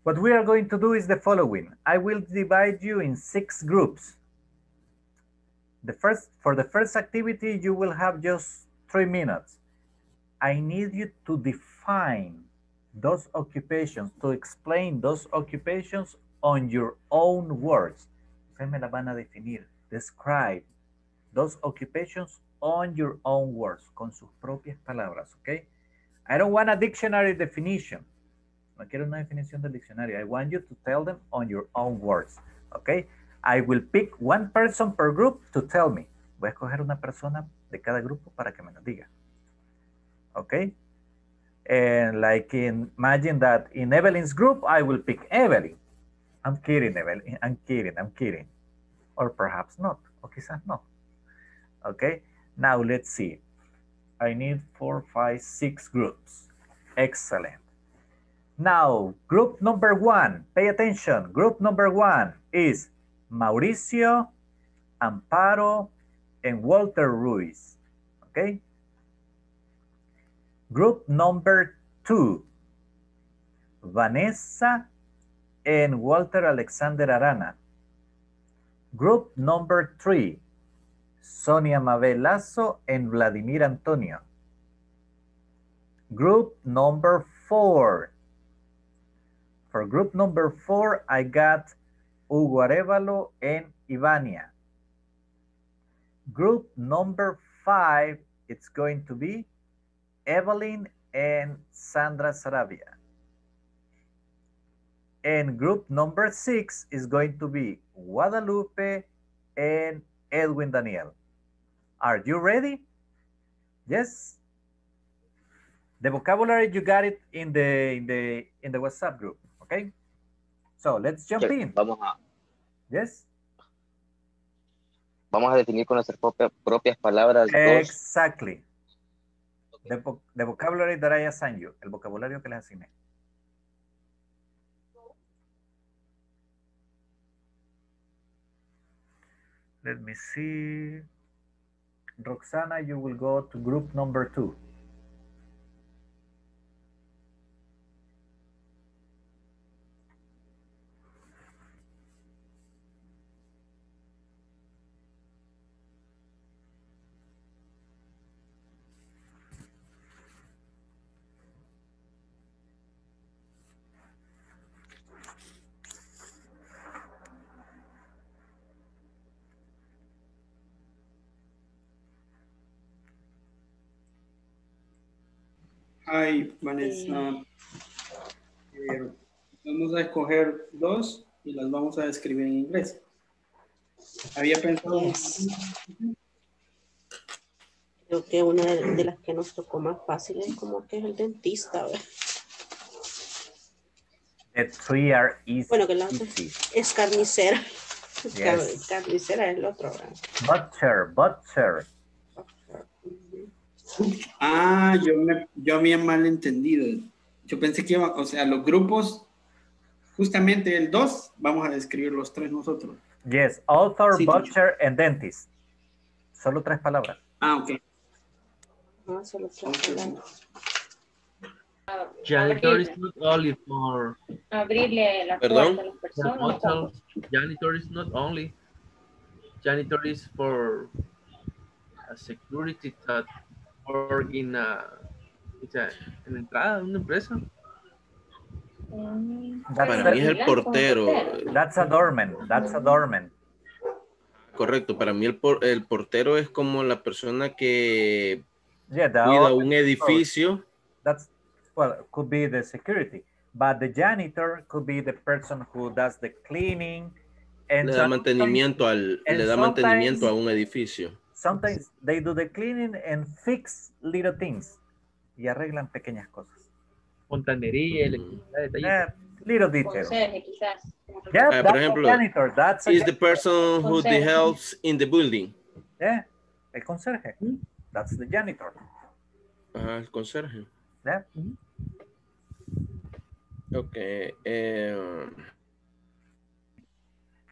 What we are going to do is the following. I will divide you in six groups. The first, for the first activity, you will have just three minutes. I need you to define those occupations, to explain those occupations on your own words. Ustedes me la van a definir. Describe those occupations on your own words, con sus propias palabras, okay? I don't want a dictionary definition. No quiero una definición del diccionario. I want you to tell them on your own words. Okay? I will pick one person per group to tell me. Voy a escoger una persona de cada grupo para que me lo diga. Okay? And like in, imagine that in Evelyn's group, I will pick Evelyn. I'm kidding, Evelyn. I'm kidding. I'm kidding. Or perhaps not. O quizás no. Okay? Now let's see. I need four, five, six groups. Excellent. Now, group number one, pay attention. Group number one is Mauricio, Amparo, and Walter Ruiz. Okay? Group number two, Vanessa and Walter Alexander Arana. Group number three, Sonia Mabel and Vladimir Antonio. Group number four. For group number four, I got Hugo Arevalo and Ivania. Group number five, it's going to be Evelyn and Sandra Sarabia. And group number six is going to be Guadalupe and Edwin Daniel. Are you ready? Yes? The vocabulary you got it in the in the in the WhatsApp group, okay? So let's jump in. Vamos a, Yes? vamos a definir con nuestras propia- propias palabras. Exactly. The, vo- the vocabulary that I assign you, el vocabulario que les asigné. Let me see. Roxana, you will go to group number two. Hi, Vanessa. Eh, vamos a escoger dos y las vamos a escribir en inglés. Había pensado. Creo que una de, de las que nos tocó más fácil es como que es el dentista. ¿verdad? The three are easy. Bueno, que la otra es carnicera. Car- Yes. Carnicera es el otro. ¿verdad? Butcher, butcher. Ah, yo me, yo había mal entendido. Yo pensé que iba, o sea, los grupos, justamente el 2, vamos a describir los tres nosotros. Yes, author, Sí, butcher, and dentist. Solo tres palabras. Ah, ok. Ah, solo tres palabras. Janitor is not only for Abrirle la Perdón. puerta a las personas. Janitor is not only. Janitor is for a security that work in a, it's a- en la entrada de una empresa. Mm, That's Para mí es el portero. That's a doorman. That's a doorman. Correcto, para mí el, por- el portero es como la persona que Yeah, cuida un edificio. That's well, could be the security, but the janitor could be the person who does the cleaning and Le da mantenimiento al, le da mantenimiento a un edificio. Sometimes they do the cleaning and fix little things y arreglan pequeñas cosas. Fontanería, electricidad, detalles. Eh, little details. Conserje, quizás. Yeah, Ah, that's por ejemplo, janitor. That's a is the person who Conserje. helps in the building. yeah, el conserje. That's the janitor. Ajá, el conserje. Yeah. Ok. eh,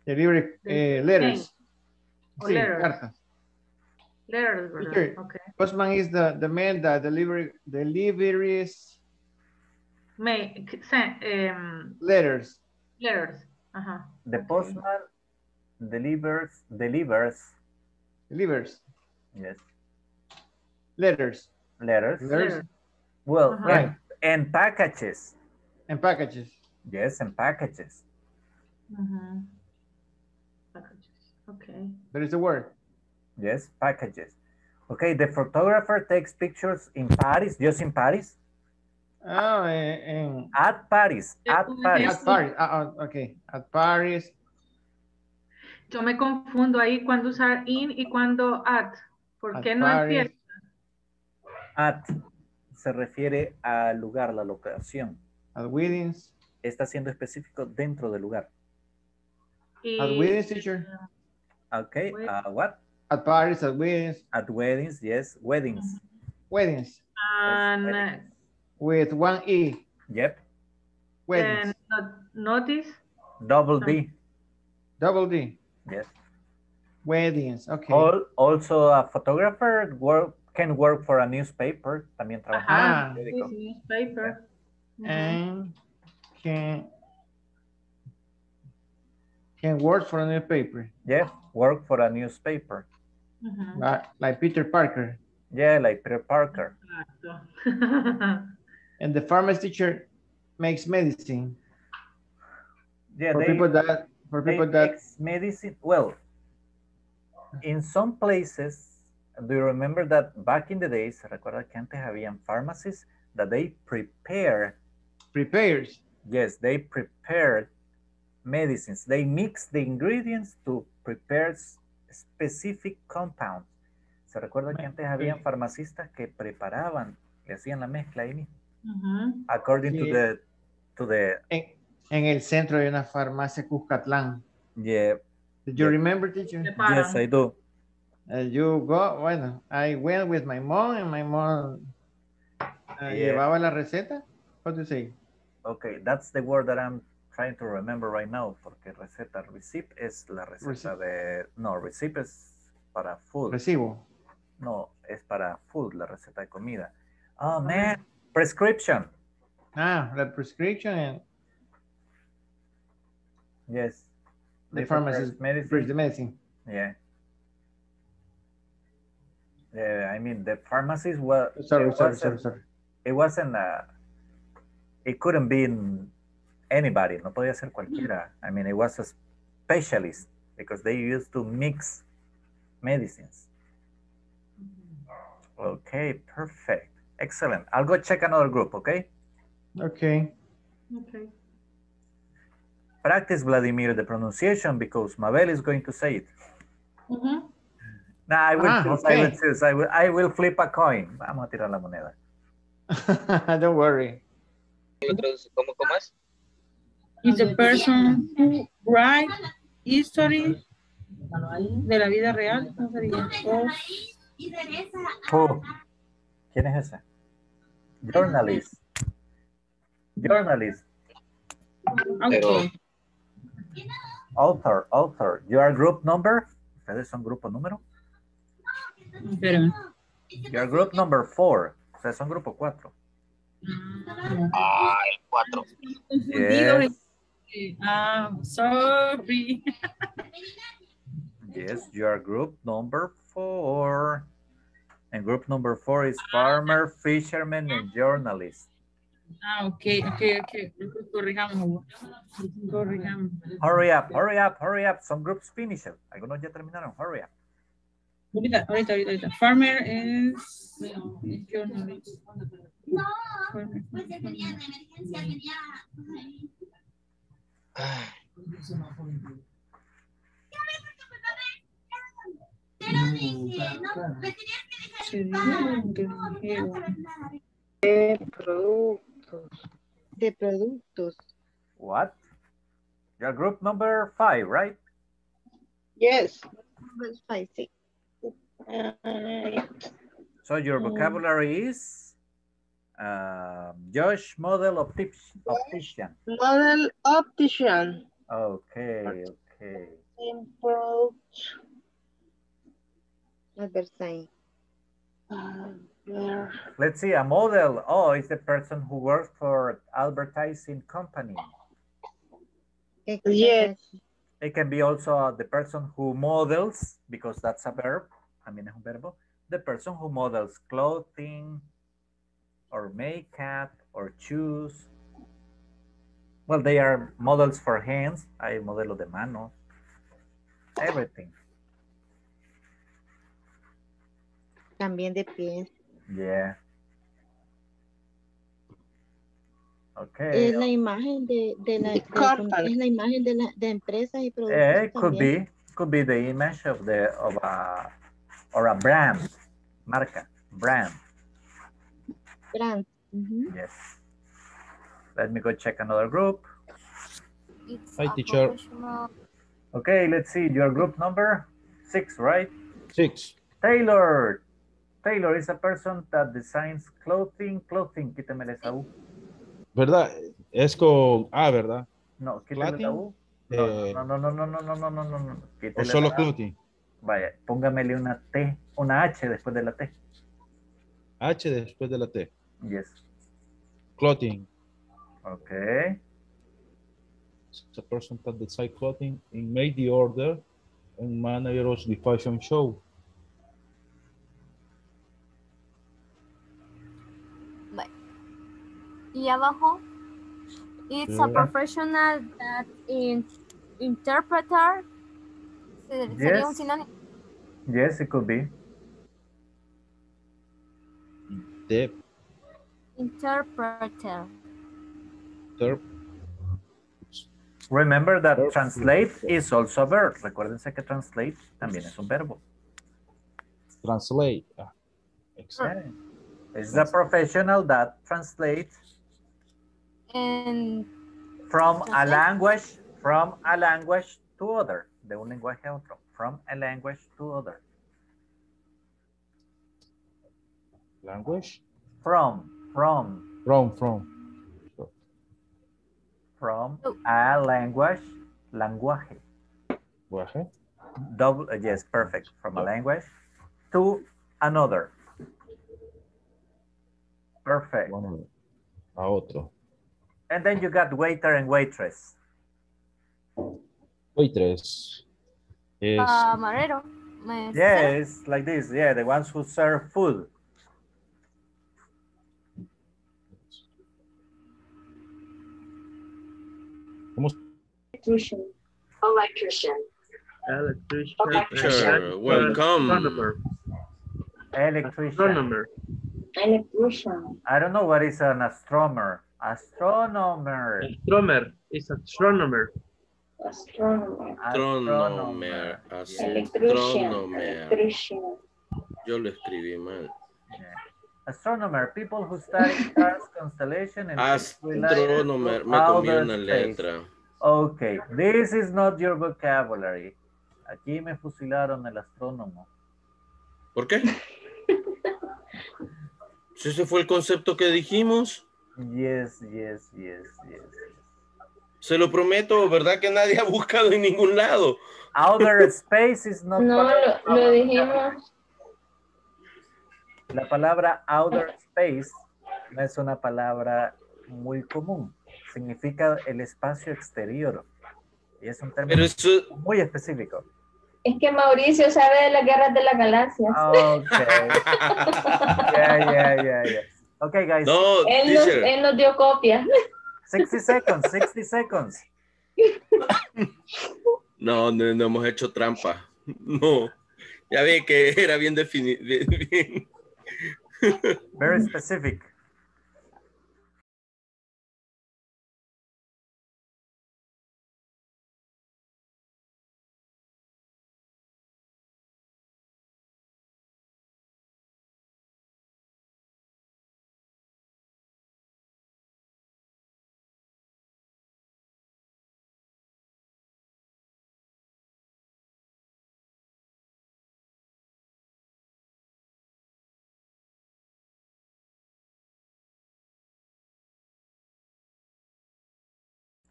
Delivery eh, letters. Sí, letters. cartas. Letters, ¿verdad? Teacher, Okay. Postman is the, the man that deliver, delivers May, send, um, letters. letters. Ajá. The postman delivers delivers Delivers yes letters. letters. Letters. Well, Uh-huh. Right. and, and packages. And packages. Yes, and packages. Ujú. Packages. Okay. That is the word. Yes, packages. Okay, the photographer takes pictures in Paris, just in Paris. Ah, eh, en, At Paris, at Paris. at Paris. Ah, ah, okay. At Paris. Yo me confundo ahí cuando usar in y cuando at. ¿Por At qué no Paris. empieza? At se refiere al lugar, la locación. At weddings. Está siendo específico dentro del lugar. Y, At weddings, teacher. Okay, Wed- uh, what? At Paris, at weddings. At weddings, yes, weddings. Mm-hmm. Weddings. and, weddings. With one E. Yep. Weddings. And not notice. Double D. Double D. Yes. Weddings. Okay. Al- also, a photographer work, can work for a newspaper. También trabaja en Ajá. un periódico. This newspaper. and can can work for a newspaper Yeah, work for a newspaper. Mhm. like, like Peter Parker. Yeah, like Peter Parker. And the pharmacy teacher makes medicine Yeah, for they, people that for they people that makes medicine. Well, in some places, do you remember that back in the days, recuerda que antes habían pharmacies that they prepare, prepares. yes, they prepared medicines. They mix the ingredients to prepare s- specific compounds. Se recuerda que antes habían farmacistas que preparaban, que hacían la mezcla ahí mismo, Ujú. according to Sí. the, to the, En, en el centro de una farmacia Cuscatlán. yeah, Did you Yeah. remember, teacher? Yes, I do. Uh, you go, bueno, I went with my mom and my mom uh, Yeah. llevaba la receta. What do you say? Okay, that's the word that I'm trying to remember right now, porque receta, receipt es la receta de, no, receipt es para food. Recibo. No, es para food, la receta de comida. Oh, man, prescription. Ah, la prescription and Yes. the pharmacist prepares the medicine. medicine. Yeah. Yeah, I mean, the pharmacist was, Sorry, it sorry, wasn't, sorry, sorry. it wasn't, uh, it couldn't be in anybody, no podía ser cualquiera. I mean, it was a specialist because they used to mix medicines. Okay, perfect. Excellent. I'll go check another group, okay? Okay. Okay. Practice, Vladimir, the pronunciation because Mabel is going to say it. Ujú. Nah, I will Ah, choose, I will okay. choose. I will, I will flip a coin. Vamos a tirar la moneda. Don't worry. ¿Cómo, cómo es? Is the person who write history de la vida real. ¿Cómo sería? Who? ¿Quién es ese? Journalist. Journalist. Okay. Author, author. You are group number? ¿Ustedes son grupo número? Espérame. You are group number four. Ustedes son grupo cuatro. Ah, el 4. Confundido. Yes. Ah, sorry. Yes, you are group number four. And group number four is farmer, fisherman, and journalist. Ah, ok, ok, ok. Corrijamos. Corrijamos. Hurry up, hurry up, hurry up. Some groups finish it. Algunos ya terminaron. Hurry up. Ahorita, ahorita, ahorita, ahorita. Farmer es es journalist. Farmer. De productos. De productos. What? You're group number five, right? Yes. Number five, sí. Uh, So your vocabulary is um, Josh model optic optician. model optician. Okay, okay. Improved. Advertising. Uh, where- Let's see, a model. Oh, it's the person who works for advertising company. Yes. It can be also the person who models, because that's a verb. I mean, es un verbo. The person who models clothing or makeup or shoes. Well, they are models for hands. Hay modelo de mano. Everything. También de pies. Yeah. Okay. Es la imagen de, de la, de- es la imagen de la de empresas y productos. Yeah, it could también. be. Could be the image of the of a or a brand. Marca. Brand. Brand. Ujú. Yes. Let me go check another group. Hi, teacher. Okay, let's see. Your group number six, right? Six. Taylor. Taylor is a person that designs clothing. Clothing, quítame esa U. ¿Verdad? Es con A, ¿verdad? No, quítale la U. No, Eh, no, no, no, no, no, no, no, no, no, o solo la clothing. Vaya, póngamele una T, una H después de la T. H después de la T. Yes. Clothing. Okay. It's a person that decide clothing and make the order and managers the fashion show. Y abajo, it's a professional that in interpreter. Se- Sería un Yes. Yes, it could be. The Interpreter. third Remember that translate is also a verb. Recuérdense que translate también es un verbo. translate. Ah, Yeah. It's a professional that translates And from a language, from a language to other. De un lenguaje a otro. From a language to other. language. From, from, From, from. from a language, lenguaje. Lenguaje. Double, uh, yes, perfect. From a language to another. Perfect. Bueno, a otro. And then you got waiter and waitress. Waitress. Es camarero. mesero. Yes, like this. Yeah, the ones who serve food. Electrician. Electrician. Electrician. Sure, welcome. Astronomer. Electrician. Astronomer. Electrician. I don't know what is an astronomer. Astronomer. Astronomer is astronomer. Astronomer. Astronomer. Electrician. Astronomer. Electrician. Yo lo escribí mal. Astronomer, people who study stars, constellation, and things related to Astronomer. Me comí outer una space. Okay, this is not your vocabulary. Aquí me fusilaron el astrónomo. ¿Por qué? Si ese fue el concepto que dijimos. Yes, yes, yes, yes. Se lo prometo, ¿verdad que nadie ha buscado en ningún lado? Outer space is not No, lo, lo dijimos. La palabra outer space no es una palabra muy común. Significa el espacio exterior. Y es un término eso, muy específico. Es que Mauricio sabe de las guerras de las galaxias. Okay. yeah, yeah, yeah, yeah. Okay, guys. no, Él nos, teacher. él nos dio copia. 60 seconds, 60 seconds. No, no, no hemos hecho trampa. No. Ya vi que era bien definido. Bien. Very specific.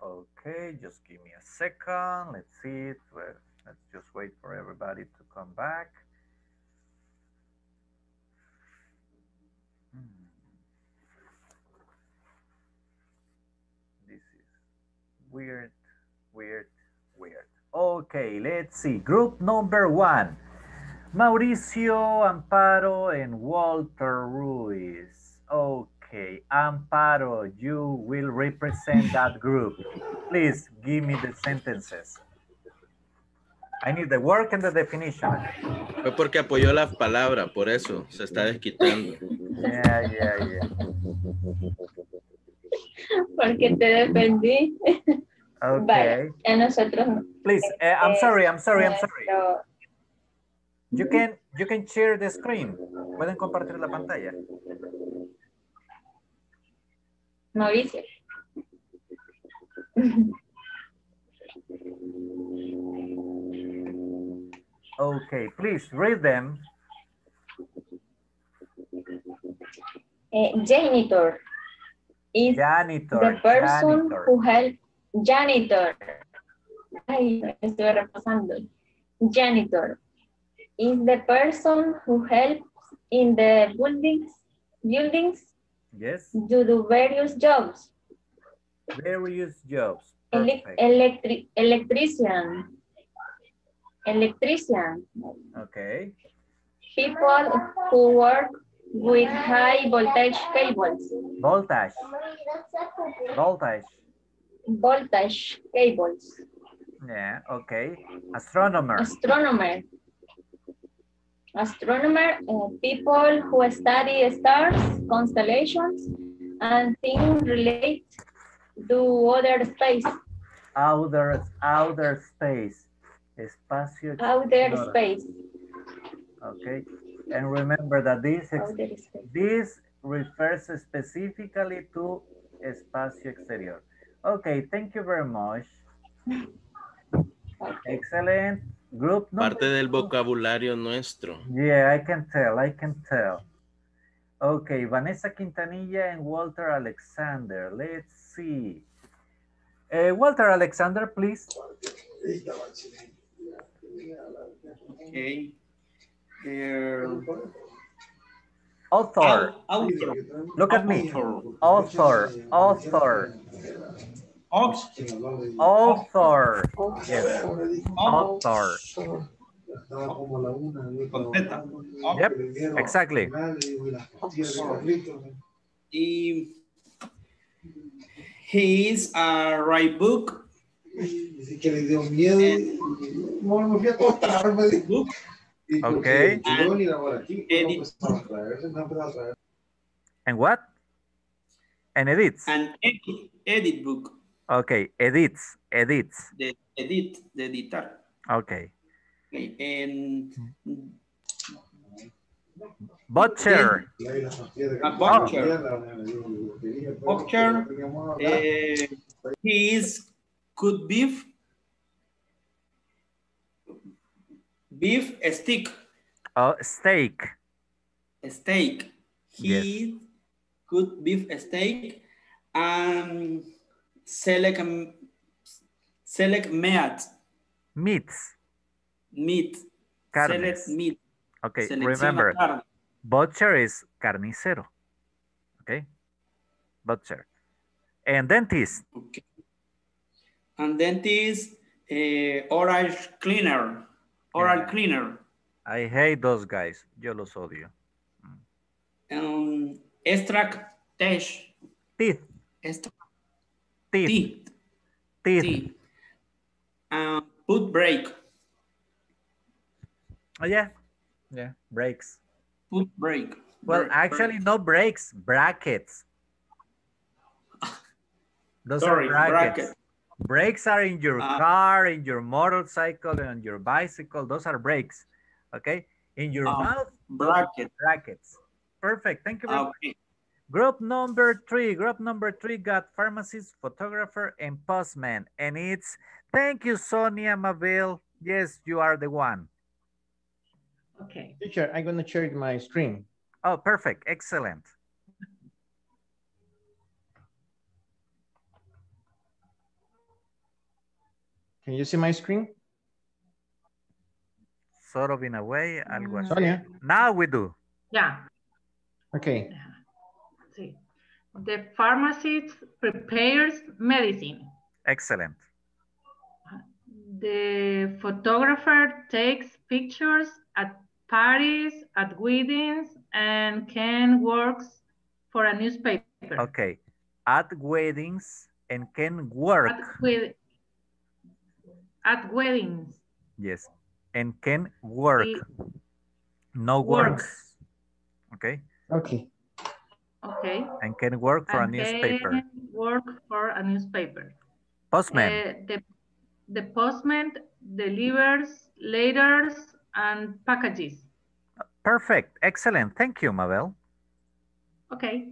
Okay, just give me a second. Let's see it. Let's just wait for everybody to come back. Hmm. This is weird, weird, weird. Okay, let's see. Group number one. Mauricio, Amparo, and Walter Ruiz. Okay, Amparo, you will represent that group. Please give me the sentences. I need the work and the definition. Fue porque apoyó la palabra, por eso se está desquitando. Yeah, yeah, yeah. Porque te defendí. Okay. Vale, a nosotros no. Please, eh, I'm sorry, I'm sorry, I'm sorry. You can, you can share the screen. Pueden compartir la pantalla. Mauricio. Okay, please read them. Eh, janitor. is Janitor. the person janitor. who help janitor. Ay, estoy repasando. Janitor is the person who helps in the buildings buildings Yes. to do various jobs. Various jobs. Perfect. electric electrician. Electrician. Okay. People who work with high voltage cables. Voltage. Voltage. Voltage cables. Yeah. Okay. Astronomer. Astronomer. Astronomer, uh, people who study stars, constellations, and things related to other space, Outer outer space. Espacio outer space, Okay. And remember that this ex- outer space. this refers specifically to espacio exterior. Okay, thank you very much. Excellent. Group number Parte del vocabulario nuestro. Yeah, I can tell, I can tell. Okay, Vanessa Quintanilla and Walter Alexander. Let's see. Uh, Walter Alexander, please. Okay. Uh, Author. author. Look at me. Author. Author. Author. Ox. Author. Yes. Author. Yep, exactly. Y he is a right book. Okay. Edit. And what? And edits. An edit, edit book. Okay, edits, edits. The edit, the editar. Okay. Okay. And Butcher. a butcher. Butcher. eh, he is good beef. Beef stick. Oh, steak. A Steak. He good beef a steak. And select select meat. Meats. Meat. Carnes. Select meat. Okay, Selecciona remember, carne. butcher is carnicero. Okay, butcher. And dentist. Okay. And dentist, uh, oral cleaner. Oral cleaner. I hate those guys. Yo los odio. Um, extract test. Teeth. Extract Teeth. teeth. Teeth. teeth. Um, put break. Oh, yeah. Yeah, breaks. Put break. Well, Break, actually, break. no breaks, brackets. Those Sorry, are brackets. bracket. Brakes are in your Ah. car, in your motorcycle, and on your bicycle. Those are brakes. Okay. In your Ah, mouth, bracket. brackets. Perfect. Thank you very much. Okay. Group number three. Group number three got pharmacist, photographer, and postman. And it's thank you, Sonia Mabel. Yes, you are the one. Okay. Teacher, I'm gonna share my screen. Oh, perfect. Excellent. Can you see my screen? Sort of in a way, algo mm. así. Sonia? Now we do. Yeah. Okay. Sí. The pharmacist prepares medicine. Excellent. The photographer takes pictures at parties, at weddings, and Ken works for a newspaper. Okay. At weddings and can work. At, wed- at weddings. Yes. And can work. Sí. No Work. works. Okay. Okay. Okay. And can work for and a newspaper. Can work for a newspaper. Postman. Uh, the, the postman delivers letters and packages. Perfect. Excellent. Thank you, Mabel. Okay.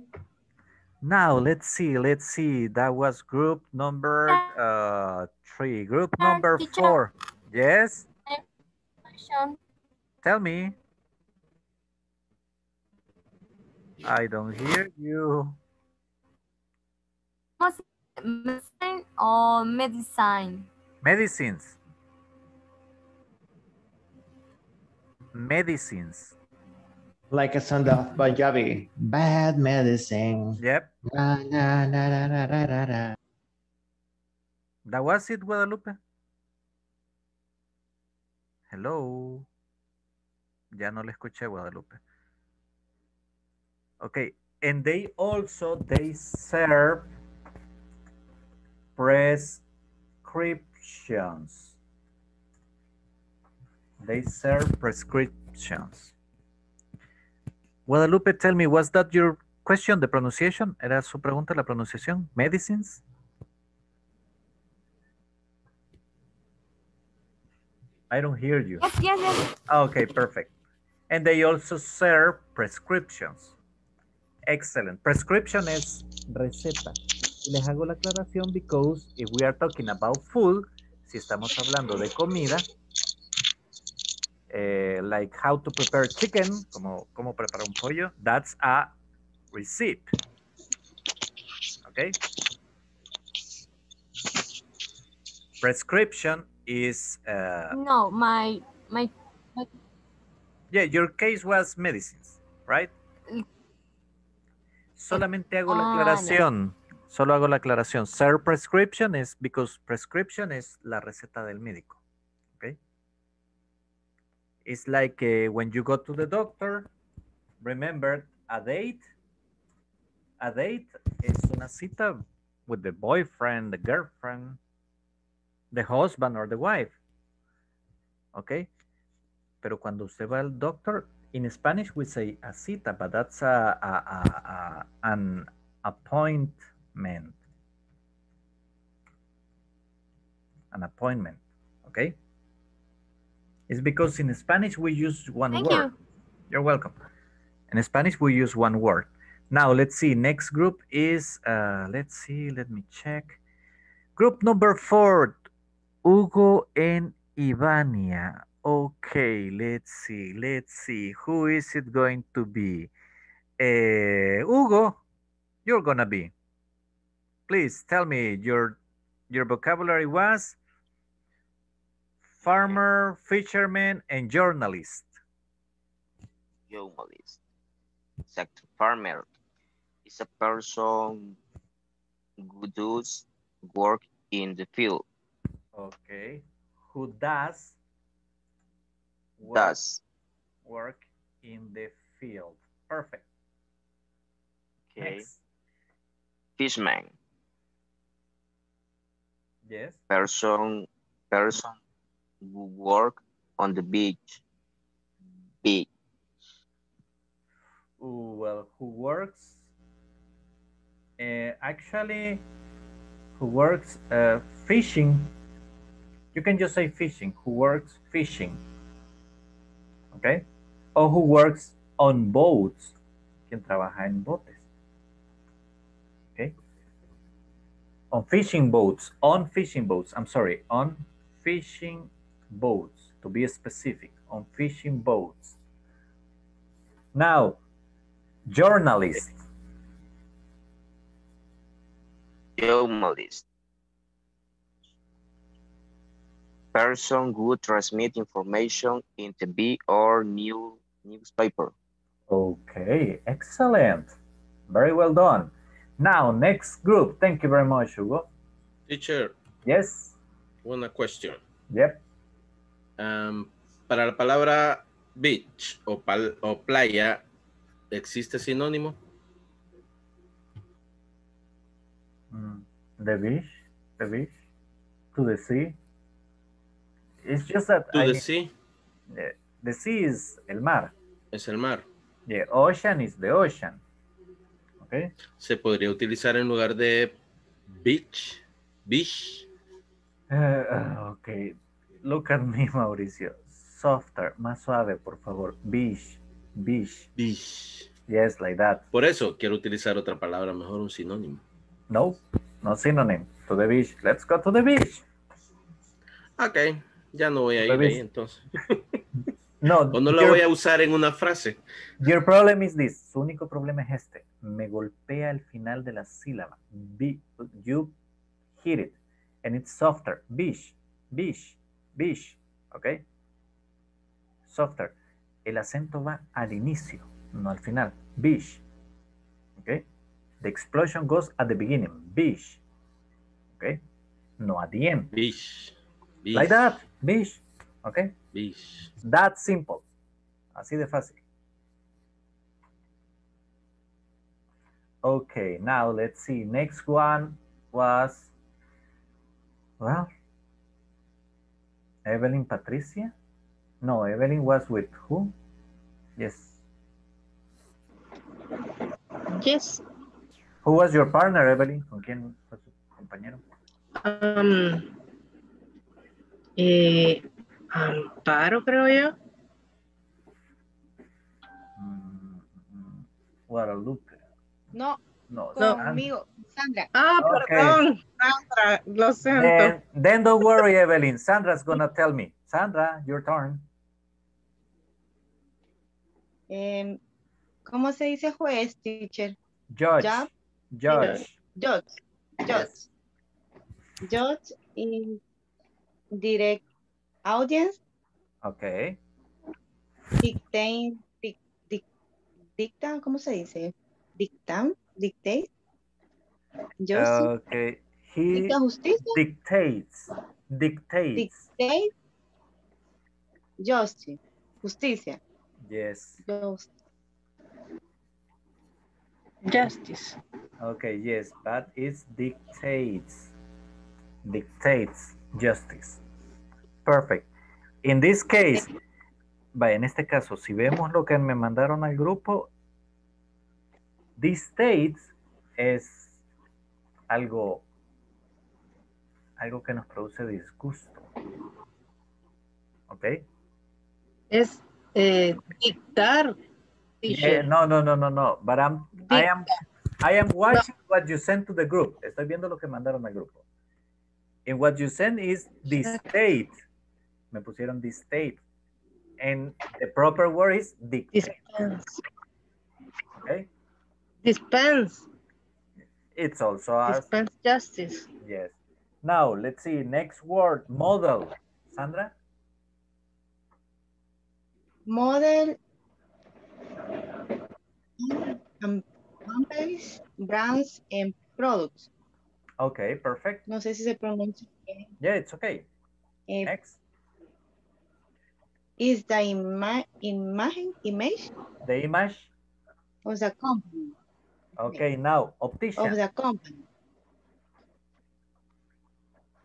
Now let's see. Let's see. That was group number uh, three. Group number teacher. four. Yes. Question. Tell me. I don't hear you. medicine or medicine? Medicines. Medicines. Like a song of Bon Jovi. Bad medicine. Yep. Na, na, na, na, na, na, na, na. That was it, Guadalupe. Hello. Ya no le escuché, Guadalupe. Okay, and they also they serve prescriptions. They serve prescriptions. Guadalupe, tell me, was that your question, the pronunciation? ¿Era su pregunta la pronunciación? Medicines? I don't hear you. Yes, yes, yes. Ah, okay, perfect. And they also serve prescriptions. Excellent. Prescription es receta. Y les hago la aclaración because if we are talking about food, si estamos hablando de comida, eh, like how to prepare chicken, como cómo preparar un pollo, that's a receipt. Okay? Prescription is uh, No, my my, my Yeah, your case was medicines, right? Solamente hago la Ah, no. aclaración. Solo hago la aclaración. Ser prescription is because prescription es la receta del médico. Okay? It's like uh, when you go to the doctor, remember a date. A date es una cita with the boyfriend, the girlfriend, the husband or the wife. Okay? Pero cuando usted va al doctor, in Spanish we say a cita, but that's a, a, a, a- an appointment. An appointment, okay? It's because in Spanish we use one Thank word. you. You're welcome. In Spanish we use one word. Now let's see. Next group is uh, let's see. Let me check. Group number four, Hugo and Ivania. Okay, let's see. Let's see. Who is it going to be? Eh, Hugo, you're gonna be. Please tell me your your vocabulary was farmer, fisherman, and journalist. Journalist. Sector farmer is a person who does work in the field. Okay. Who does work, Does. work in the field? Perfect. Okay. Next. Fishman. Yes. Person person who work on the beach. Beach. Ooh, well, who works? Uh, actually, who works uh, fishing? You can just say fishing. Who works fishing? Okay. Or who works on boats? Quien trabaja en botes. Okay. On fishing boats. On fishing boats. I'm sorry. On fishing boats. To be specific. On fishing boats. Now, journalist. Journalist. Person who transmit information in the TV or new newspaper. Okay, excellent. Very well done. Now, next group. Thank you very much, Hugo. Teacher, Yes. una question. Yep. Um, para la palabra beach o, pal- o playa, ¿existe sinónimo? Mm, The beach. The beach. To the sea. It's just that To I the sea the, the sea is el mar. es el mar. The ocean is the ocean. Okay. Se podría utilizar en lugar de beach, beach. Uh, okay. Look at me, Mauricio. Softer, más suave, por favor. Beach. Beach. Beach. Yes, like that. Por eso quiero utilizar otra palabra, mejor un sinónimo. No, no synonym. To the beach. Let's go to the beach. Ok, ya no voy a ir ahí entonces. No, O no la your- voy a usar en una frase. Your problem is this. Su único problema es este. me golpea el final de la sílaba. Bi- you hit it. And it's softer. Bish, bish, bish. ¿Ok? Softer. El acento va al inicio, no al final. Bish. ¿Ok? The explosion goes at the beginning. Bish. ¿Ok? No at the end. Bish. Bish. Like that. Bish. Okay? Bish. That simple. Así de fácil. Okay, now let's see. Next one was, well, Evelyn Patricia? No, Evelyn was with who? Yes. Yes. Who was your partner, Evelyn? ¿Con quién fue su compañero? Um, eh, Amparo, creo yo. Guadalupe. No, No, conmigo, Sandra. Ah, Okay. perdón, Sandra, lo siento. Then, then don't worry, Evelyn. Sandra's gonna tell me. Sandra, your turn. Em, ¿Cómo se dice juez, teacher? Judge. Job? Judge. Judge. Judge. Judge in direct audience, Okay. dictate, dic, dic- dicta, ¿cómo se dice? Dictam, dictate. Judge, Okay. He dicta justicia, dictates. Dictates. dictate, justice, justicia. Yes. Justice. Justice. Okay, yes, but it's dictates. Dictates justice. Perfect. In this case, en este caso, si vemos lo que me mandaron al grupo, dictates es algo, algo que nos produce disgusto. ¿Ok? Es eh, dictar. Yeah, no, no, no, no, no. But I'm, I am, I am watching what you sent to the group. Estoy viendo lo que mandaron al grupo. And what you sent is the state. Me pusieron the state. And the proper word is dictate. Dispense. Okay? Dispense. It's also as Dispense justice. yes. Now let's see. Next word, model. Sandra? Model um, companies, brands, and products. Okay, perfect. No sé si se pronuncia bien. Yeah, it's okay. Eh, Next. is the ima imagen, image The image. of the company, Okay, now optician. of the company.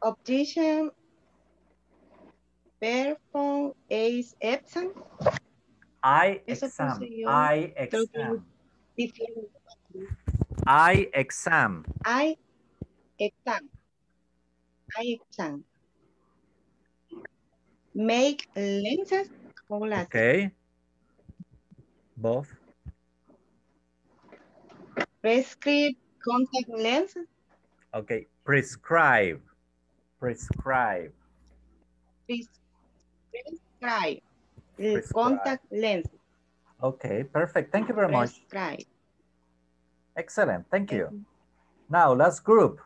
Optician, perform ace exam. Eso exam. Eye Creo que exam. I exam. Exam. Eye exam. Make lenses con glasses. Okay. Both. Prescribe contact lenses. Okay. Prescribe. Prescribe. Pres- Prescribe. Prescribe. Contact lens. Okay, perfect. Thank you very much. Prescribe. Excellent. Thank you. Now, last group.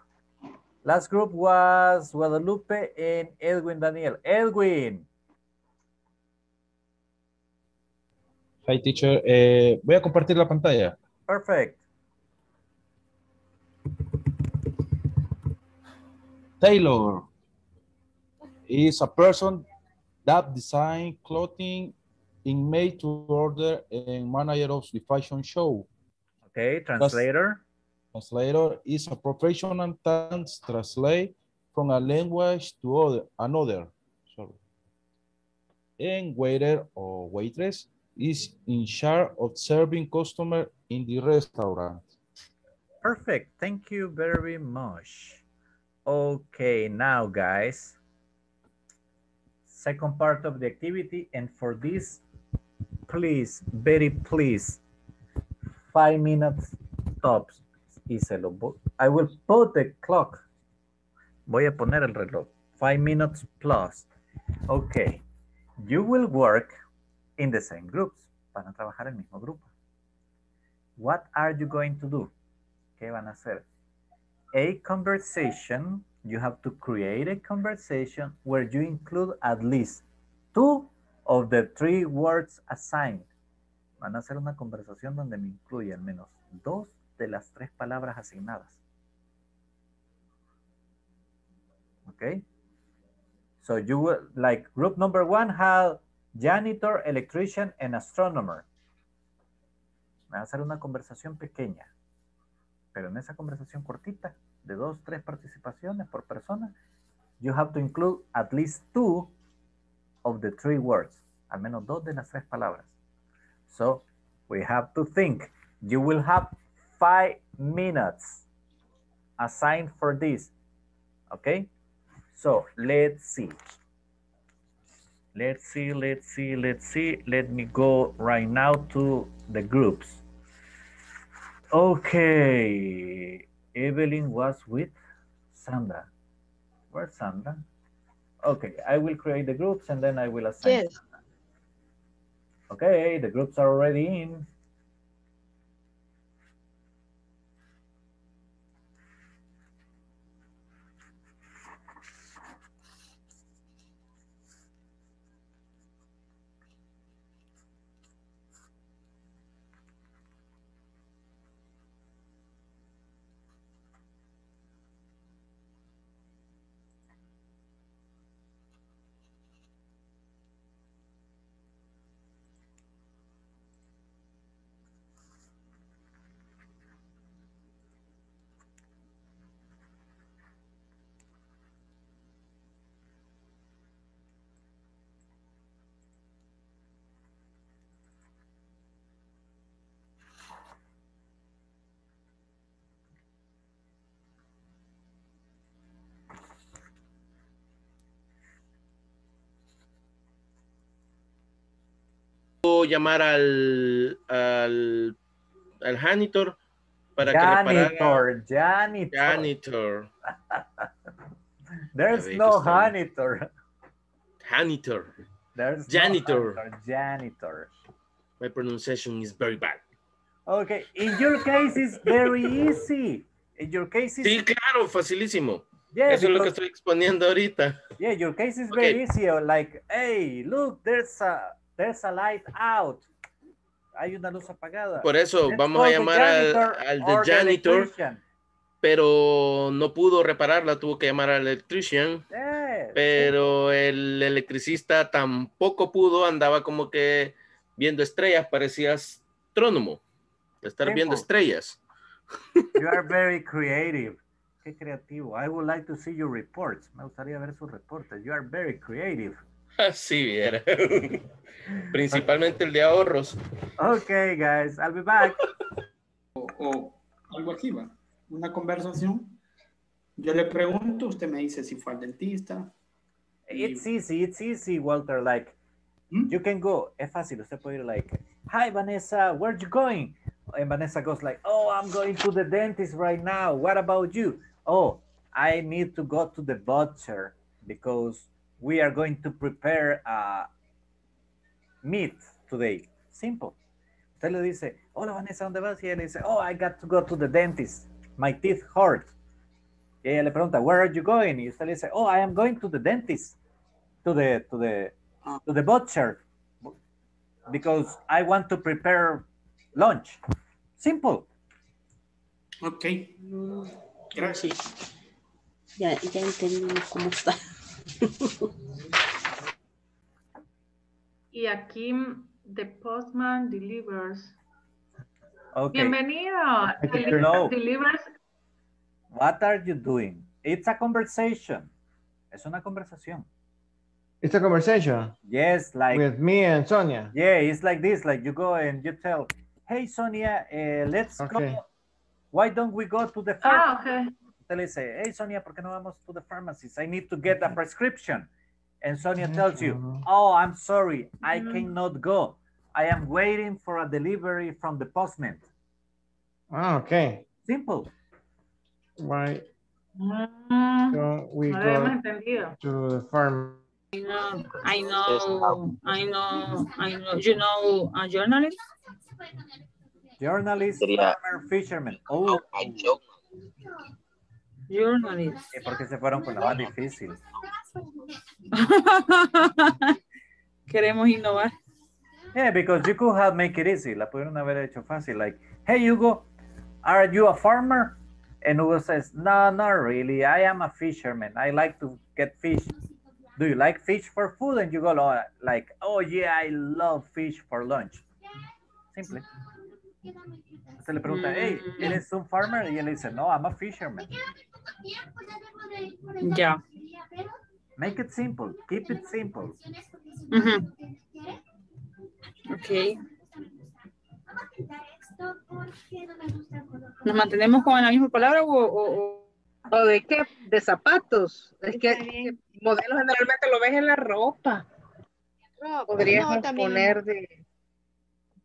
Last group was Guadalupe and Edwin Daniel. Edwin. Hi, teacher. Eh, voy a compartir la pantalla. Perfect. Tailor is a person that design clothing in made to order and manager of the fashion show. Okay, translator. Translator is a professional that translate from a language to other, another. Sorry. And waiter or waitress is in charge of serving customer in the restaurant. Perfect. Thank you very much. Okay, now guys, second part of the activity. And for this, please, very please, five minutes tops. Y se lo I will put the clock. Voy a poner el reloj. Five minutes plus. Okay. You will work in the same groups. Van a trabajar el mismo grupo. what are you going to do? ¿Qué van a hacer? A conversation, you have to create a conversation where you include at least two of the three words assigned. Van a hacer una conversación donde me incluye al menos dos de las tres palabras asignadas. Okay? So you will, like group number one had janitor, electrician, and astronomer. Van a hacer una conversación pequeña, pero en esa conversación cortita, de dos, tres participaciones por persona, you have to include at least two of the three words, al menos dos de las tres palabras. So we have to think. You will have five minutes assigned for this. Okay? So let's see. Let's see, let's see, let's see. Let me go right now to the groups. Okay. Evelyn was with Sandra. Where's Sandra? Okay, I will create the groups and then I will assign. Yes. Okay, the groups are already in. Llamar al, al, al janitor para que reparara. Janitor, janitor. Janitor. There's no que janitor. Janitor. There's Janitor. No janitor. Janitor. My pronunciation is very bad. Okay, in your case it's very easy. In your case it's Sí, claro, facilísimo. Yeah, Eso es lo que estoy exponiendo ahorita. Yeah, your case is very easy. Like, hey, look, there's a there's a light out. Hay una luz apagada. Por eso Let's vamos a llamar al, janitor al the janitor, pero no pudo repararla, tuvo que llamar al electrician. Pero el electricista tampoco pudo, andaba como que viendo estrellas, parecía astrónomo, estar viendo estrellas. You are very creative. Qué creativo. I would like to see your reports. Me gustaría ver sus reportes. You are very creative. Así viera. Principalmente el de ahorros. Okay, guys, I'll be back. o, o algo así, va. Una conversación. Yo le pregunto, usted me dice si fue al dentista. It's easy, it's easy, Walter. Like, you can go. Es fácil. Usted puede ir like, hi, Vanessa, where you going? And Vanessa goes like, oh, I'm going to the dentist right now. What about you? Oh, I need to go to the butcher because we are going to prepare uh, meat today. Simple. Usted le dice, hola Vanessa, ¿dónde vas? Y ella le dice, oh, I got to go to the dentist. My teeth hurt. Y ella le pregunta, where are you going? Y usted le dice, oh, I am going to the dentist, to the, to the, to the butcher, because I want to prepare lunch. Simple. Ok. Gracias. Ya, ya entendimos cómo está. Y aquí the postman delivers. Okay. Bienvenido. Deli- don't. Delivers. What are you doing? It's a conversation. Es una conversación. It's a conversation Yes, like with me and Sonia. yeah, it's like this. Like you go and you tell, hey Sonia, uh, let's Okay. go. Why don't we go to the Ah, pharmacy? okay. Usted le dice, hey Sonia, ¿por qué no vamos to the pharmacist? I need to get a prescription. And Sonia tells you, oh, I'm sorry, I Mm. cannot go. I am waiting for a delivery from the postman. Ah, okay. Simple. Right. Mm, So we no lo habíamos go to the farm. I know, I know, I know, I know. You know a journalist? Journalist, Sería- farmer, fisherman. Oh, Journalist. ¿y por qué se fueron con la más difícil? Queremos innovar. Yeah, because you could have make it easy. La pudieron haber hecho fácil. Like, hey, Hugo, are you a farmer? And Hugo says, no, not really. I am a fisherman. I like to get fish. Do you like fish for food? And you go "Oh, like, oh yeah, I love fish for lunch. Simple. Usted le pregunta, hey, ¿eres un farmer? Y él dice, no, I'm a fisherman. Ya. Make it simple. Keep it simple. Ujú. Ok. ¿Nos mantenemos con la misma palabra o, o- o- ¿O de qué? De zapatos. Es que, que modelo generalmente lo ves en la ropa. Podríamos No, también- poner de,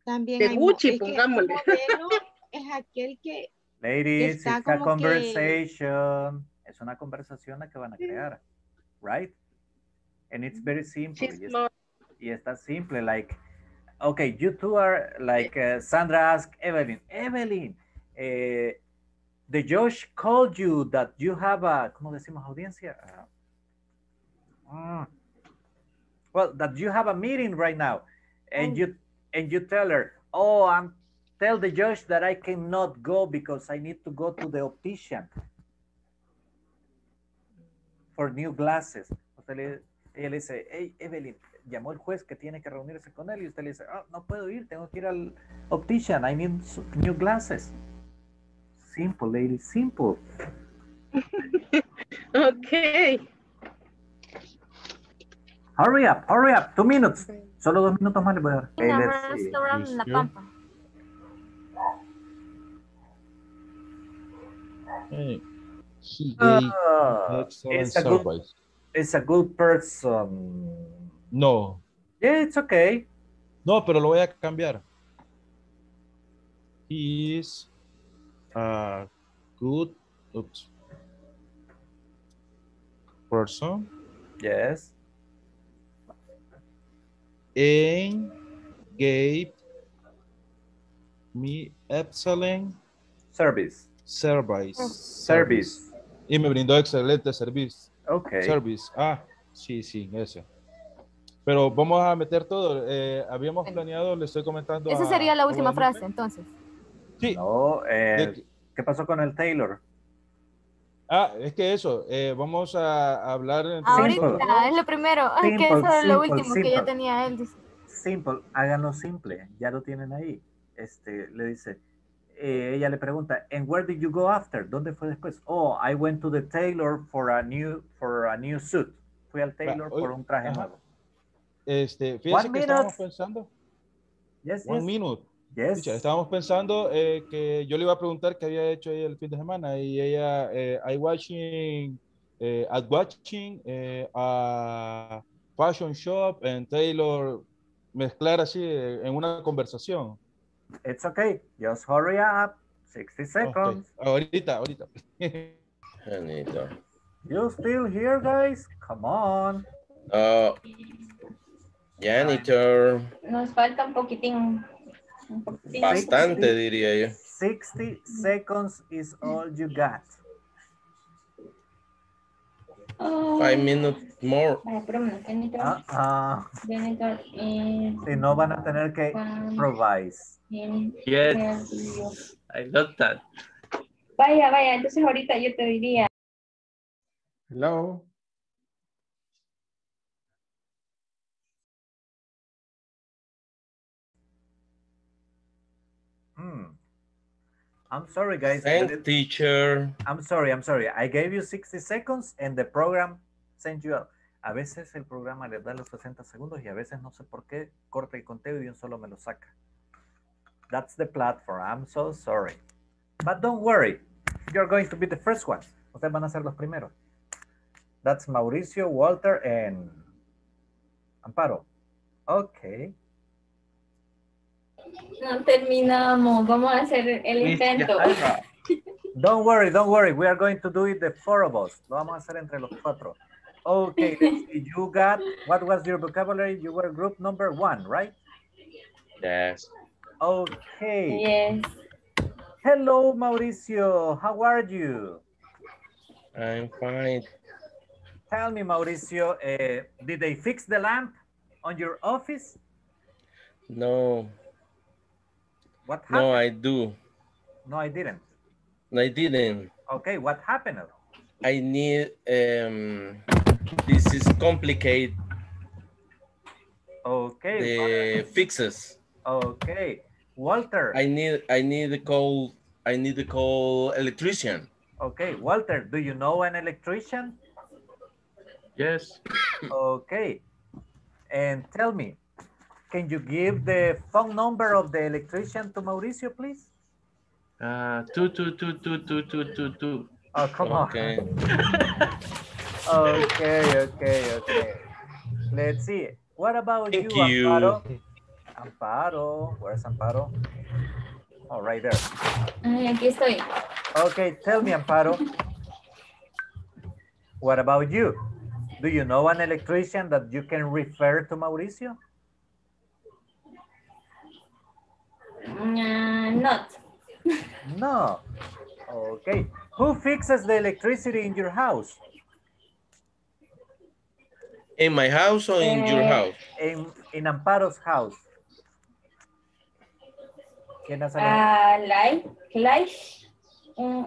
También de hay Gucci, es que pongámosle. modelo es aquel que Ladies, Está it's a como que- conversation. Es una conversación la que van a crear, right? And it's very simple. Y, es- y está simple, like, okay, you two are like uh, Sandra asked Evelyn, Evelyn, eh, the Josh called you that you have a, ¿cómo decimos audiencia? Uh, mm, well, that you have a meeting right now, and you and you tell her, oh, I'm tell the judge that I cannot go because I need to go to the optician for new glasses. Usted le, ella le dice, hey, Evelyn, llamó el juez que tiene que reunirse con él y usted le dice, "Ah, no puedo ir, tengo que ir al optician, I need new glasses. Simple, lady, simple. Ok. Hurry up, hurry up, two minutes. Solo dos minutos más le voy a dar. El let's see. Hey, he uh, gave excellent it's a good- service. It's a good person. No. Yeah, it's okay. No, pero lo voy a cambiar. He is a good oops, person Yes. and gave me excellent Service. Service. Service. Y me brindó excelente servicio. Okay. Service. Ah, sí, sí, ese. Pero vamos a meter todo. Eh, habíamos planeado, le estoy comentando. Esa a- sería la última frase, entonces. Sí. No, eh, De- ¿qué pasó con el Taylor? Ah, es que eso, eh, vamos a hablar Ahorita nosotros. es lo primero. Es que Simple, eso es lo simple, último que ya simple. tenía él. dice. Simple, háganlo simple, ya lo tienen ahí. Este, le dice, eh, ella le pregunta, and where did you go after? ¿Dónde fue después? Oh, I went to the tailor for a new, for a new suit. Fui al tailor oye, por un traje ajá. nuevo. Este, fíjense One que estábamos pensando. Yes, One yes. minute. Yes. Escucha, estábamos pensando eh, que yo le iba a preguntar qué había hecho ella el fin de semana y ella, eh, I watching, eh, at watching eh, a fashion shop and Taylor mezclar así eh, en una conversación. It's okay, just hurry up, 60 seconds. Ok, seconds. Ahorita, ahorita. Janito. You still here, guys? Come on. Oh, janitor. Nos falta un poquitín. Un poquitín. Bastante, diría yo. 60 seconds is all you got. Five minutes more. Ah, ah. Is Si no van a tener que improvise. Yes. I love that. Vaya, vaya, entonces ahorita yo te diría. Hello. I'm sorry, guys. Thanks, teacher. I'm sorry, I'm sorry. I gave you 60 seconds and the program sent you out. A veces el programa les da los 60 segundos y a veces no sé por qué corta el conteo y un solo me lo saca. That's the platform. I'm so sorry. But don't worry. You're going to be the first one. Ustedes van a ser los primeros. That's Mauricio, Walter, and Amparo. Okay. No terminamos. Vamos a hacer el intento. Don't worry, don't worry. We are going to do it the four of us. Lo vamos a hacer entre los cuatro. Okay, let's see. You got, what was your vocabulary? You were group number one, right? Yes. Okay. Yes. Hello, Mauricio. How are you? I'm fine. Tell me, Mauricio, uh, did they fix the lamp on your office? No, What happened? no, I do. No, I didn't. No, I didn't. Okay, what happened? I need, um, this is complicated, Okay. the fixes. Okay. Walter. I need, I need to call, I need to call electrician. Okay, Walter, do you know an electrician? Yes. Okay. And tell me, can you give the phone number of the electrician to Mauricio, please? Uh, two, two, two, two, two, two, two, two. Oh, come Okay. on. Okay, okay, okay. Let's see. What about Thank you, you. Amparo? Amparo, where's Amparo? Oh, right there. Ay, aquí estoy. Okay, tell me, Amparo. What about you? Do you know an electrician that you can refer to Mauricio? Uh, not. No. Okay. Who fixes the electricity in your house? In my house or in your Eh, house? In, in Amparo's house. ¿Quién hace la- Ah, like, like, uh,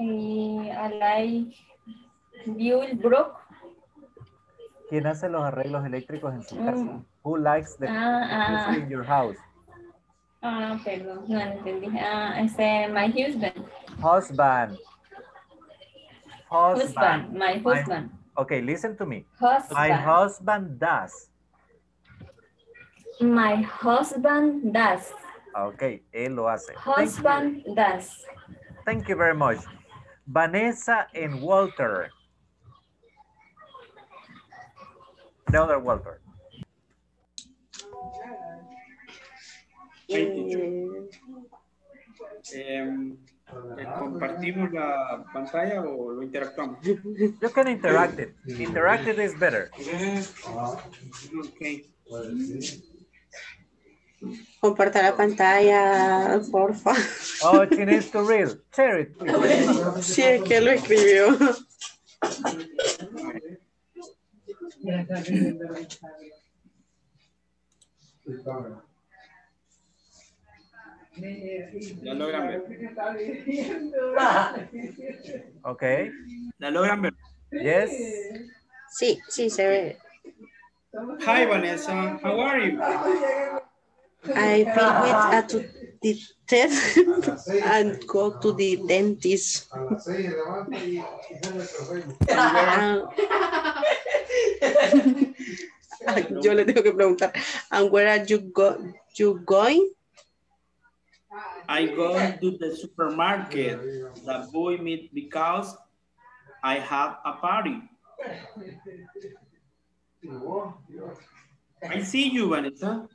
eh, I like Buell Brook. ¿Quién hace los arreglos eléctricos en su casa? Mm. Who likes the ah. electricity in your house? Ah, perdón, no entendí. Ah, este, my husband. Husband. Husband, my husband. Okay, listen to me. Husband. My Husband. husband does. My husband does. Okay, él lo hace. Thank. Husband does. Thank you very much. Vanessa and Walter. The other Walter. Em, eh, ¿Compartimos la pantalla o lo interactuamos? You can interact it. Interactive is better. Okay. Comparta la pantalla, porfa. Oh, she needs to read. Share it, please. Sí, es que lo escribió. ¿La logran ver? Okay. ¿La logran ver? Yes. Sí, sí, se ve. Hi, Vanessa. How are you? I feel with a to the test and go to the dentist. Yo le tengo que preguntar, and where are you go you going? I go to the supermarket. The boy meet because I have a party. I see you, Vanessa.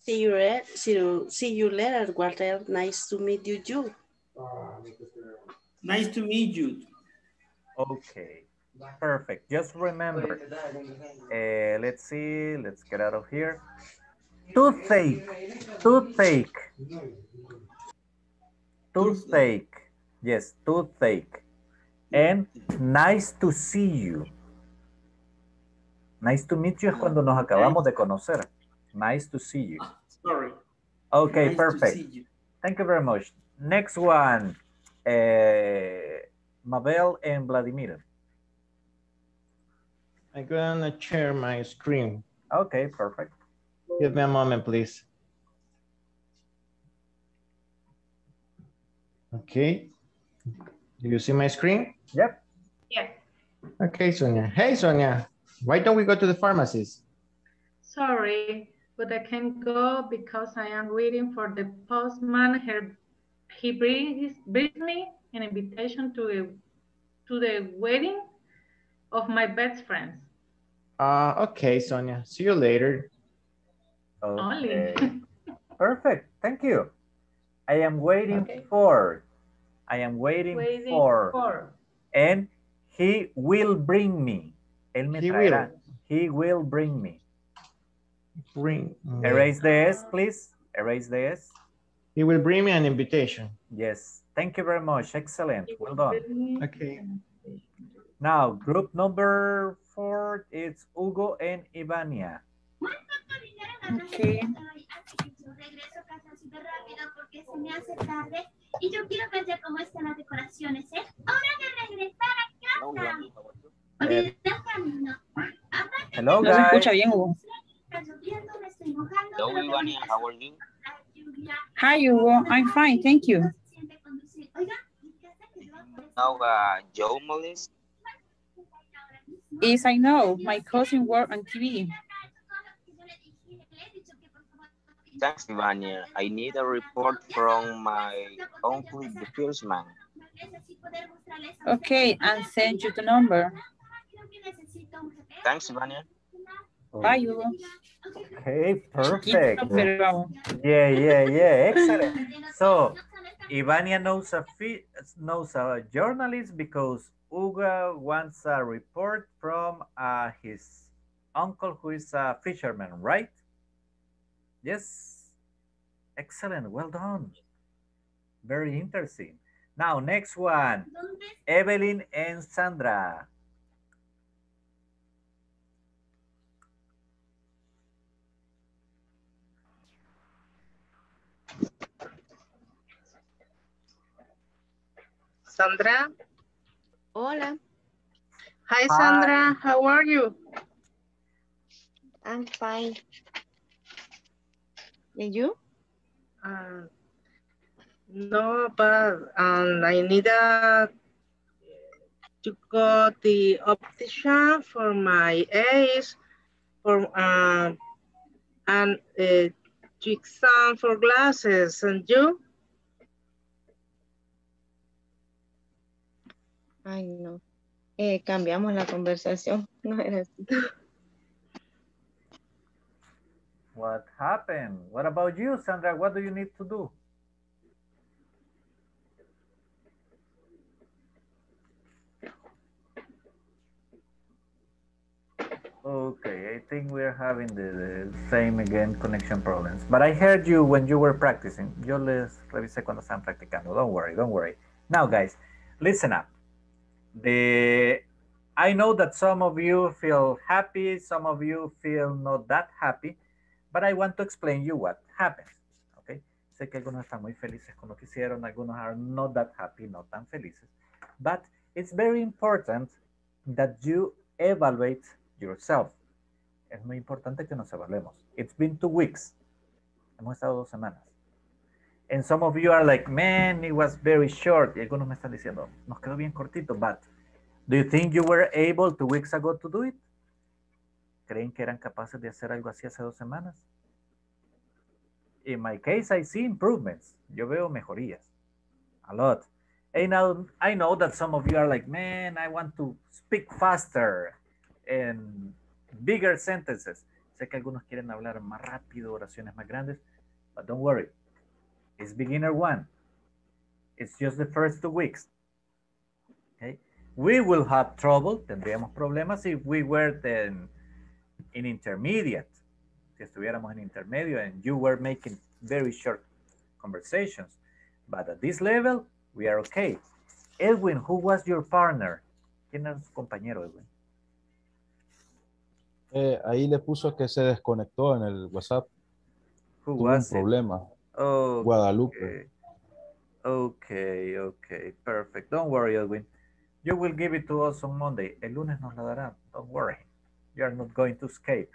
See you, re- see you, see you later, Walter. Nice to meet you, you. Nice to meet you. Okay. Perfect. Just remember. Uh, let's see. Let's get out of here. Toothache. Toothache. Toothache. Yes, toothache. And nice to see you. Nice to meet you es cuando nos acabamos de conocer. Nice to see you. Sorry. Okay, Nice to perfect. see you. Thank you very much. Next one. Uh, Mabel and Vladimir. I'm gonna share my screen. Okay, perfect. Give me a moment, please. Okay. Do you see my screen? Yep. Yes. Okay, Sonia. Hey, Sonia. Why don't we go to the pharmacist? Sorry, but I can't go because I am waiting for the postman. Her, he brings, brings me an invitation to a, to the wedding of my best friends. Uh, okay, Sonia. See you later. Only. Perfect. Thank you. I am waiting for. I am waiting, Waiting for. for. And he will bring me. Él me He traerá. will. He will bring me. bring. Erase the S, please. Erase the S. He will bring me an invitation. Yes. Thank you very much. Excellent. Well done. Okay. Now, group number four, it's Hugo and Ivania. Okay. Regreso a casa súper rápido porque se me hace tarde y yo quiero ver cómo están las decoraciones, ¿eh? Hora de regresar a casa. Olvidé el camino. Hello, No se escucha bien, Hugo. Hello, Ivania. How are you? Hi, Hugo. I'm fine, thank you. Oiga, Now, uh, Joe Mollis. Yes, I know. My cousin work on TV. Thanks, Ivania. I need a report from my uncle, the first man. Okay, and send you the number. Thanks, Ivania. Bye, Hugo. Okay, perfect. Yeah, yeah, yeah. Excellent. So, Ivania knows a fi- knows a journalist because Uga wants a report from uh, his uncle who is a fisherman, right? Yes. Excellent. Well done. Very interesting. Now, next one. Evelyn and Sandra. Sandra. Hola, Hi, Sandra. How are you? I'm fine. And you? Uh, no, but um, I need a, to go the optician for my eyes, for um, and uh, to exam for glasses. And you? Ay, no. Eh, cambiamos la conversación. No era así. What happened? What about you, Sandra? What do you need to do? Okay, I think we're having the, the same again connection problems. But I heard you when you were practicing. Yo les revisé cuando estaban practicando. Don't worry, don't worry. Now, guys, listen up. The I know that some of you feel happy, some of you feel not that happy, but I want to explain you what happens. Okay? Sé que algunos están muy felices con lo que hicieron, algunos are not that happy, not tan felices. But it's very important that you evaluate yourself. Es muy importante que nos evaluemos. It's been two weeks. Hemos estado dos semanas. And some of you are like, man, it was very short. Y algunos me están diciendo, nos quedó bien cortito, but do you think you were able two weeks ago to do it? ¿Creen que eran capaces de hacer algo así hace dos semanas? In my case, I see improvements. Yo veo mejorías. A lot. And now I know that some of you are like, man, I want to speak faster and bigger sentences. Sé que algunos quieren hablar más rápido, oraciones más grandes, but don't worry. It's beginner one. It's just the first two weeks. Okay. We will have trouble, tendríamos problemas if we were then in intermediate. Si estuviéramos en intermedio and you were making very short conversations. But at this level, we are okay. Edwin, who was your partner? ¿Quién era su compañero, Edwin? Eh, ahí le puso que se desconectó en el WhatsApp. Who Tuvo un was it? problema. Oh, Guadalupe. Okay, okay, perfect. Don't worry, Edwin. You will give it to us on Monday. El lunes nos la dará. Don't worry. You are not going to escape.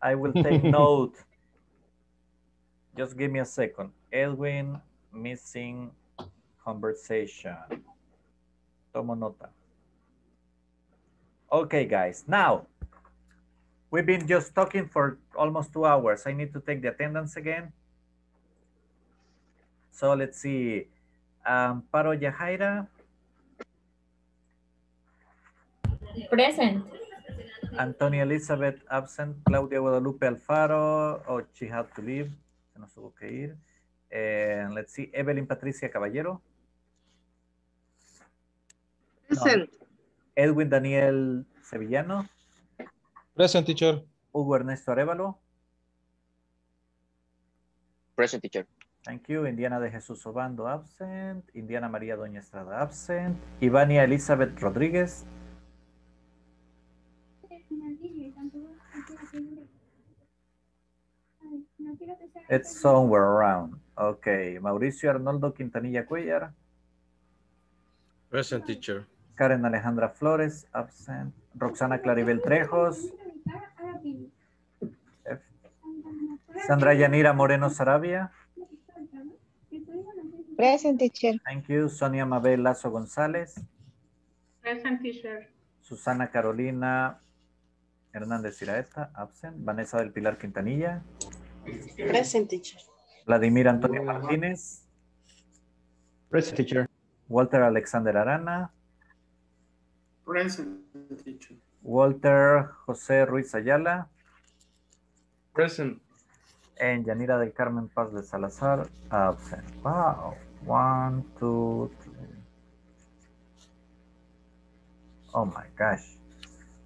I will take note. Just give me a second. Edwin missing conversation. Tomo nota. Okay, guys. Now, we've been just talking for almost two hours. I need to take the attendance again. So let's see. Um, Amparo Yajaira, Present. Antonia Elizabeth absent, Claudia Guadalupe Alfaro, oh, she had to leave, se nos tuvo que ir. And let's see, Evelyn Patricia Caballero, Present. Edwin Daniel Sevillano, Present, teacher. Hugo Ernesto Arevalo, Present teacher. Thank you. Indiana de Jesús Obando, absent. Indiana María Doña Estrada, absent. Ivania Elizabeth Rodríguez. It's somewhere around. Okay. Mauricio Arnoldo Quintanilla Cuellar. Present teacher. Karen Alejandra Flores, absent. Roxana Claribel Trejos. Sandra Yanira Moreno Sarabia. Present teacher. Thank you. Sonia Mabel Lazo González. Present teacher. Susana Carolina Hernández Iraeta, absent. Vanessa del Pilar Quintanilla. Present teacher. Vladimir Antonio Martínez. Present teacher. Walter Alexander Arana. Present teacher. Walter José Ruiz Ayala. Present. And Yanira del Carmen Paz de Salazar, absent. Wow. One, two, three. Oh my gosh.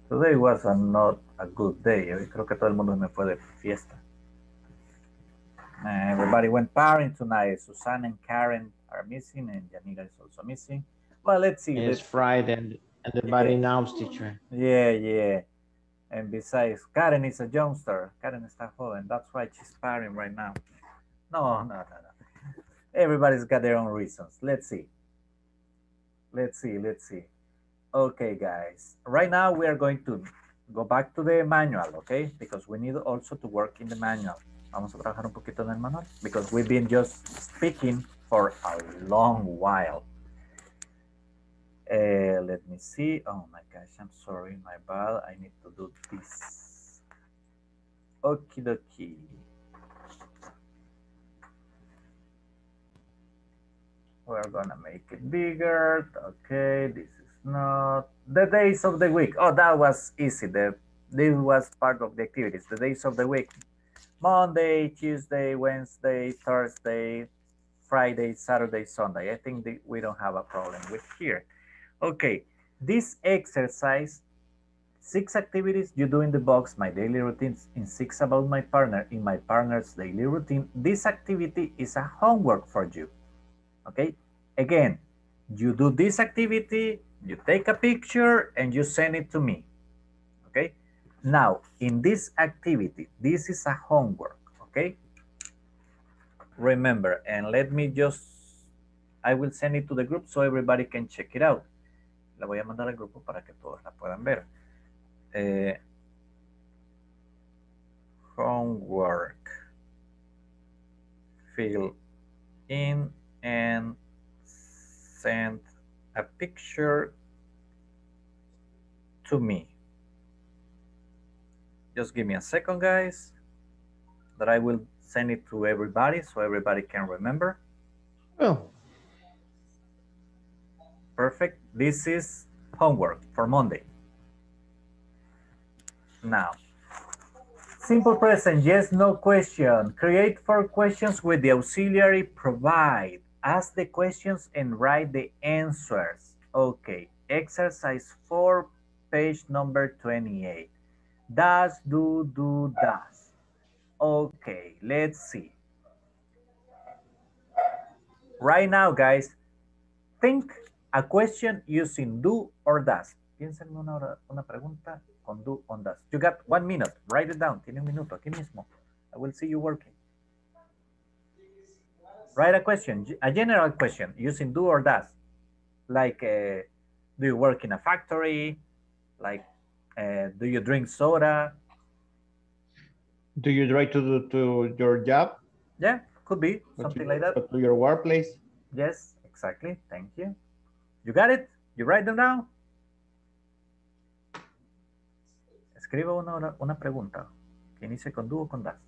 Today was a not a good day. Hoy creo que todo el mundo me fue de fiesta. Uh, Everybody went partying tonight. Susan and Karen are missing, and Yanira is also missing. Well, let's see. It's Let's- Friday and, everybody knows teacher. Yeah, yeah. And besides, Karen is a youngster. Karen está joven. That's why she's partying right now. No, no, no, no. Everybody's got their own reasons. Let's see. Let's see, let's see. Okay, guys. Right now we are going to go back to the manual, okay? Because we need also to work in the manual. Vamos a trabajar un poquito en el manual because we've been just speaking for a long while. Uh, let me see. Oh my gosh, I'm sorry, my bad. I need to do this. Okie dokie. We're gonna make it bigger. Okay, this is not the days of the week. Oh, that was easy. The this was part of the activities. The days of the week: Monday, Tuesday, Wednesday, Thursday, Friday, Saturday, Sunday. I think that we don't have a problem with here. Okay, this exercise, six activities you do in the box, my daily routines, in six about my partner, in my partner's daily routine. This activity is a homework for you. Okay, again, you do this activity, you take a picture, and you send it to me. Now in this activity, this is a homework. Okay, remember, and let me just, I will send it to the group so everybody can check it out. La voy a mandar al grupo para que todos la puedan ver. Eh, homework. Fill in and send a picture to me. Just give me a second, guys, that I will send it to everybody so everybody can remember. Oh, Perfect. This is homework for Monday. Now, simple present, yes, no question. Create four questions with the auxiliary provide. Ask the questions and write the answers. Okay, exercise four, page number 28. Does, do, do, does. Okay, let's see. Right now, guys, think a question using do or does. Piensen en una, una pregunta con do or does. You got one minute. Write it down. Tiene un minuto aquí mismo. I will see you working. Write a question, a general question using do or does. Like, uh, do you work in a factory? Like, uh, do you drink soda? do you try to to your job? Yeah, could be something like that. To your workplace? Yes, exactly. Thank you. You got it? You write them down? Escriba una, una pregunta que inicie con do o con das.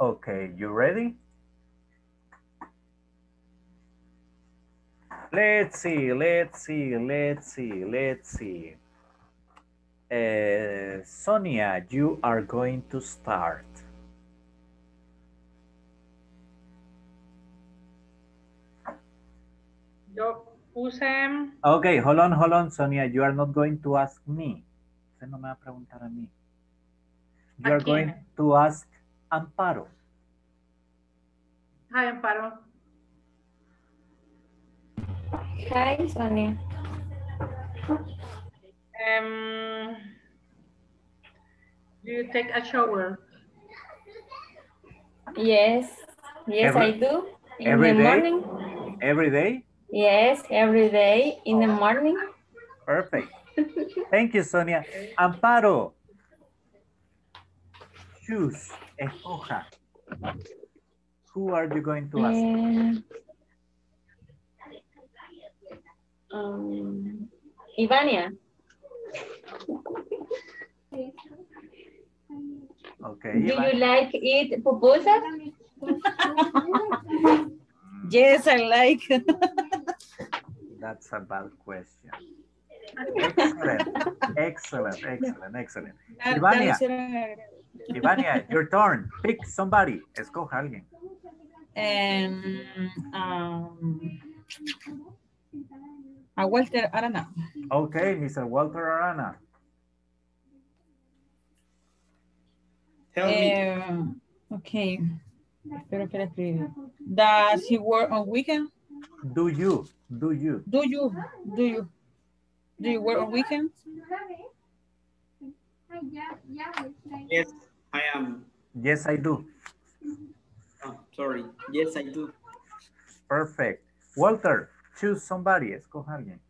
Okay, you ready? Let's see, let's see, let's see, let's see. Uh, Sonia, you are going to start. Yo puse Okay, hold on, hold on, Sonia. You are not going to ask me. Usted no me va a preguntar a mí. You are going to ask Amparo. Hi, Amparo. Hi, Sonia. Um, do you take a shower? Yes, yes, I do. In every the day? morning. Every day? Yes, every day in the morning. Perfect. Thank you, Sonia. Amparo. Choose. Escoja. Who are you going to ask? Eh, um, Ivania. Okay. Do Ivan. you like eat pupusas? Yes, I like. That's a bad question. Excellent. Excellent. Excellent. Excellent. Ya- ya lo Ivania. Hicieron. Ivania, your turn. Pick somebody. Escoja a alguien. Em, um, a Walter Arana. Okay, Mr. Walter Arana. Tell me. Em, okay. Espero que la escribí. Does he work on weekend? Do you? Do you? Do you? Do you? Do you work on weekends? Yes, I am. Yes, I do. Oh, sorry. Yes, I do. Perfect. Walter, choose somebody. Escoja a alguien.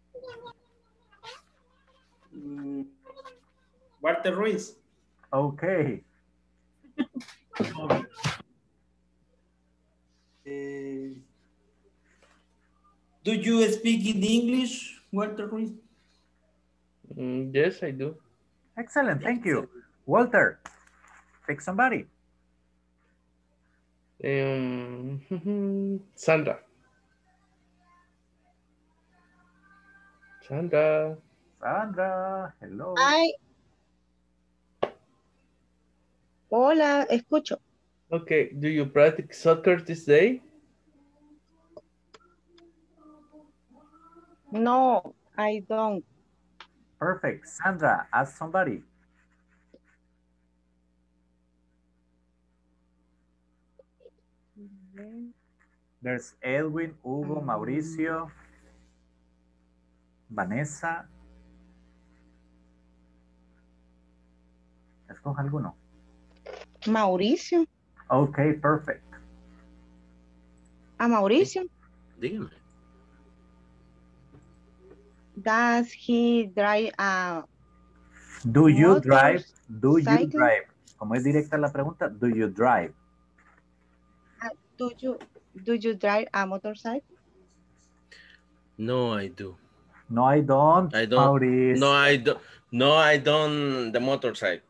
Mm, Walter Ruiz. Okay. Eh, do you speak in English, Walter Ruiz? Mm, yes, I do. Excellent. Thank you. Walter, pick somebody. Um, Sandra. Sandra. Sandra, hello. Hi. Hola, escucho. Okay, do you practice soccer this day? No, I don't. Perfect. Sandra, ask somebody. There's Edwin, Hugo, Mauricio, Vanessa. Escoja alguno. Mauricio. Okay, perfect. A Mauricio. Dígame. Does he drive a Do you drive? Do you drive? Como es directa la pregunta, do you drive? Do you do you drive a motorcycle? No, I do. No, I don't. I don't. Maurice. No, I don't. No, I don't. The motorcycle.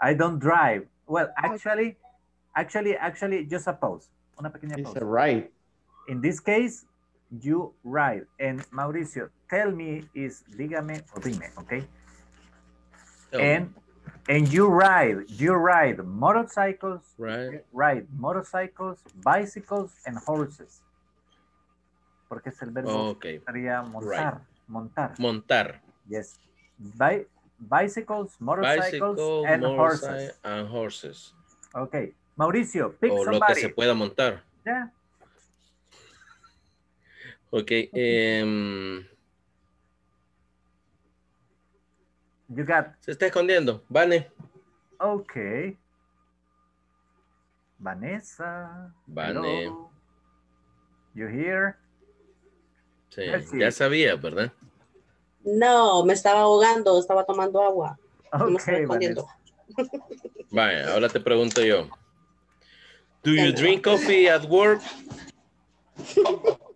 I don't drive. Well, actually, actually, actually, just a pause. Una pequeña It's pausa. a right. In this case, you ride. And Mauricio, tell me is dígame o dime, okay? Oh, And and you ride, you ride motorcycles, right. ride motorcycles, bicycles, and horses. Porque es el verbo Okay. sería montar, montar. Montar. Yes. Bi bicycles, motorcycles, Bicycle, and motorcycle, horses. and horses. Okay. Mauricio, pick O lo que se pueda montar. Yeah. Okay. em, You got se está escondiendo. Vane. Okay. Vanessa. Vane. hello. You here? Sí, Let's see. ya sabía, ¿verdad? No, me estaba ahogando, estaba tomando agua. No me estaba Okay, escondiendo. Vaya, ahora te pregunto yo. Do you drink coffee at work?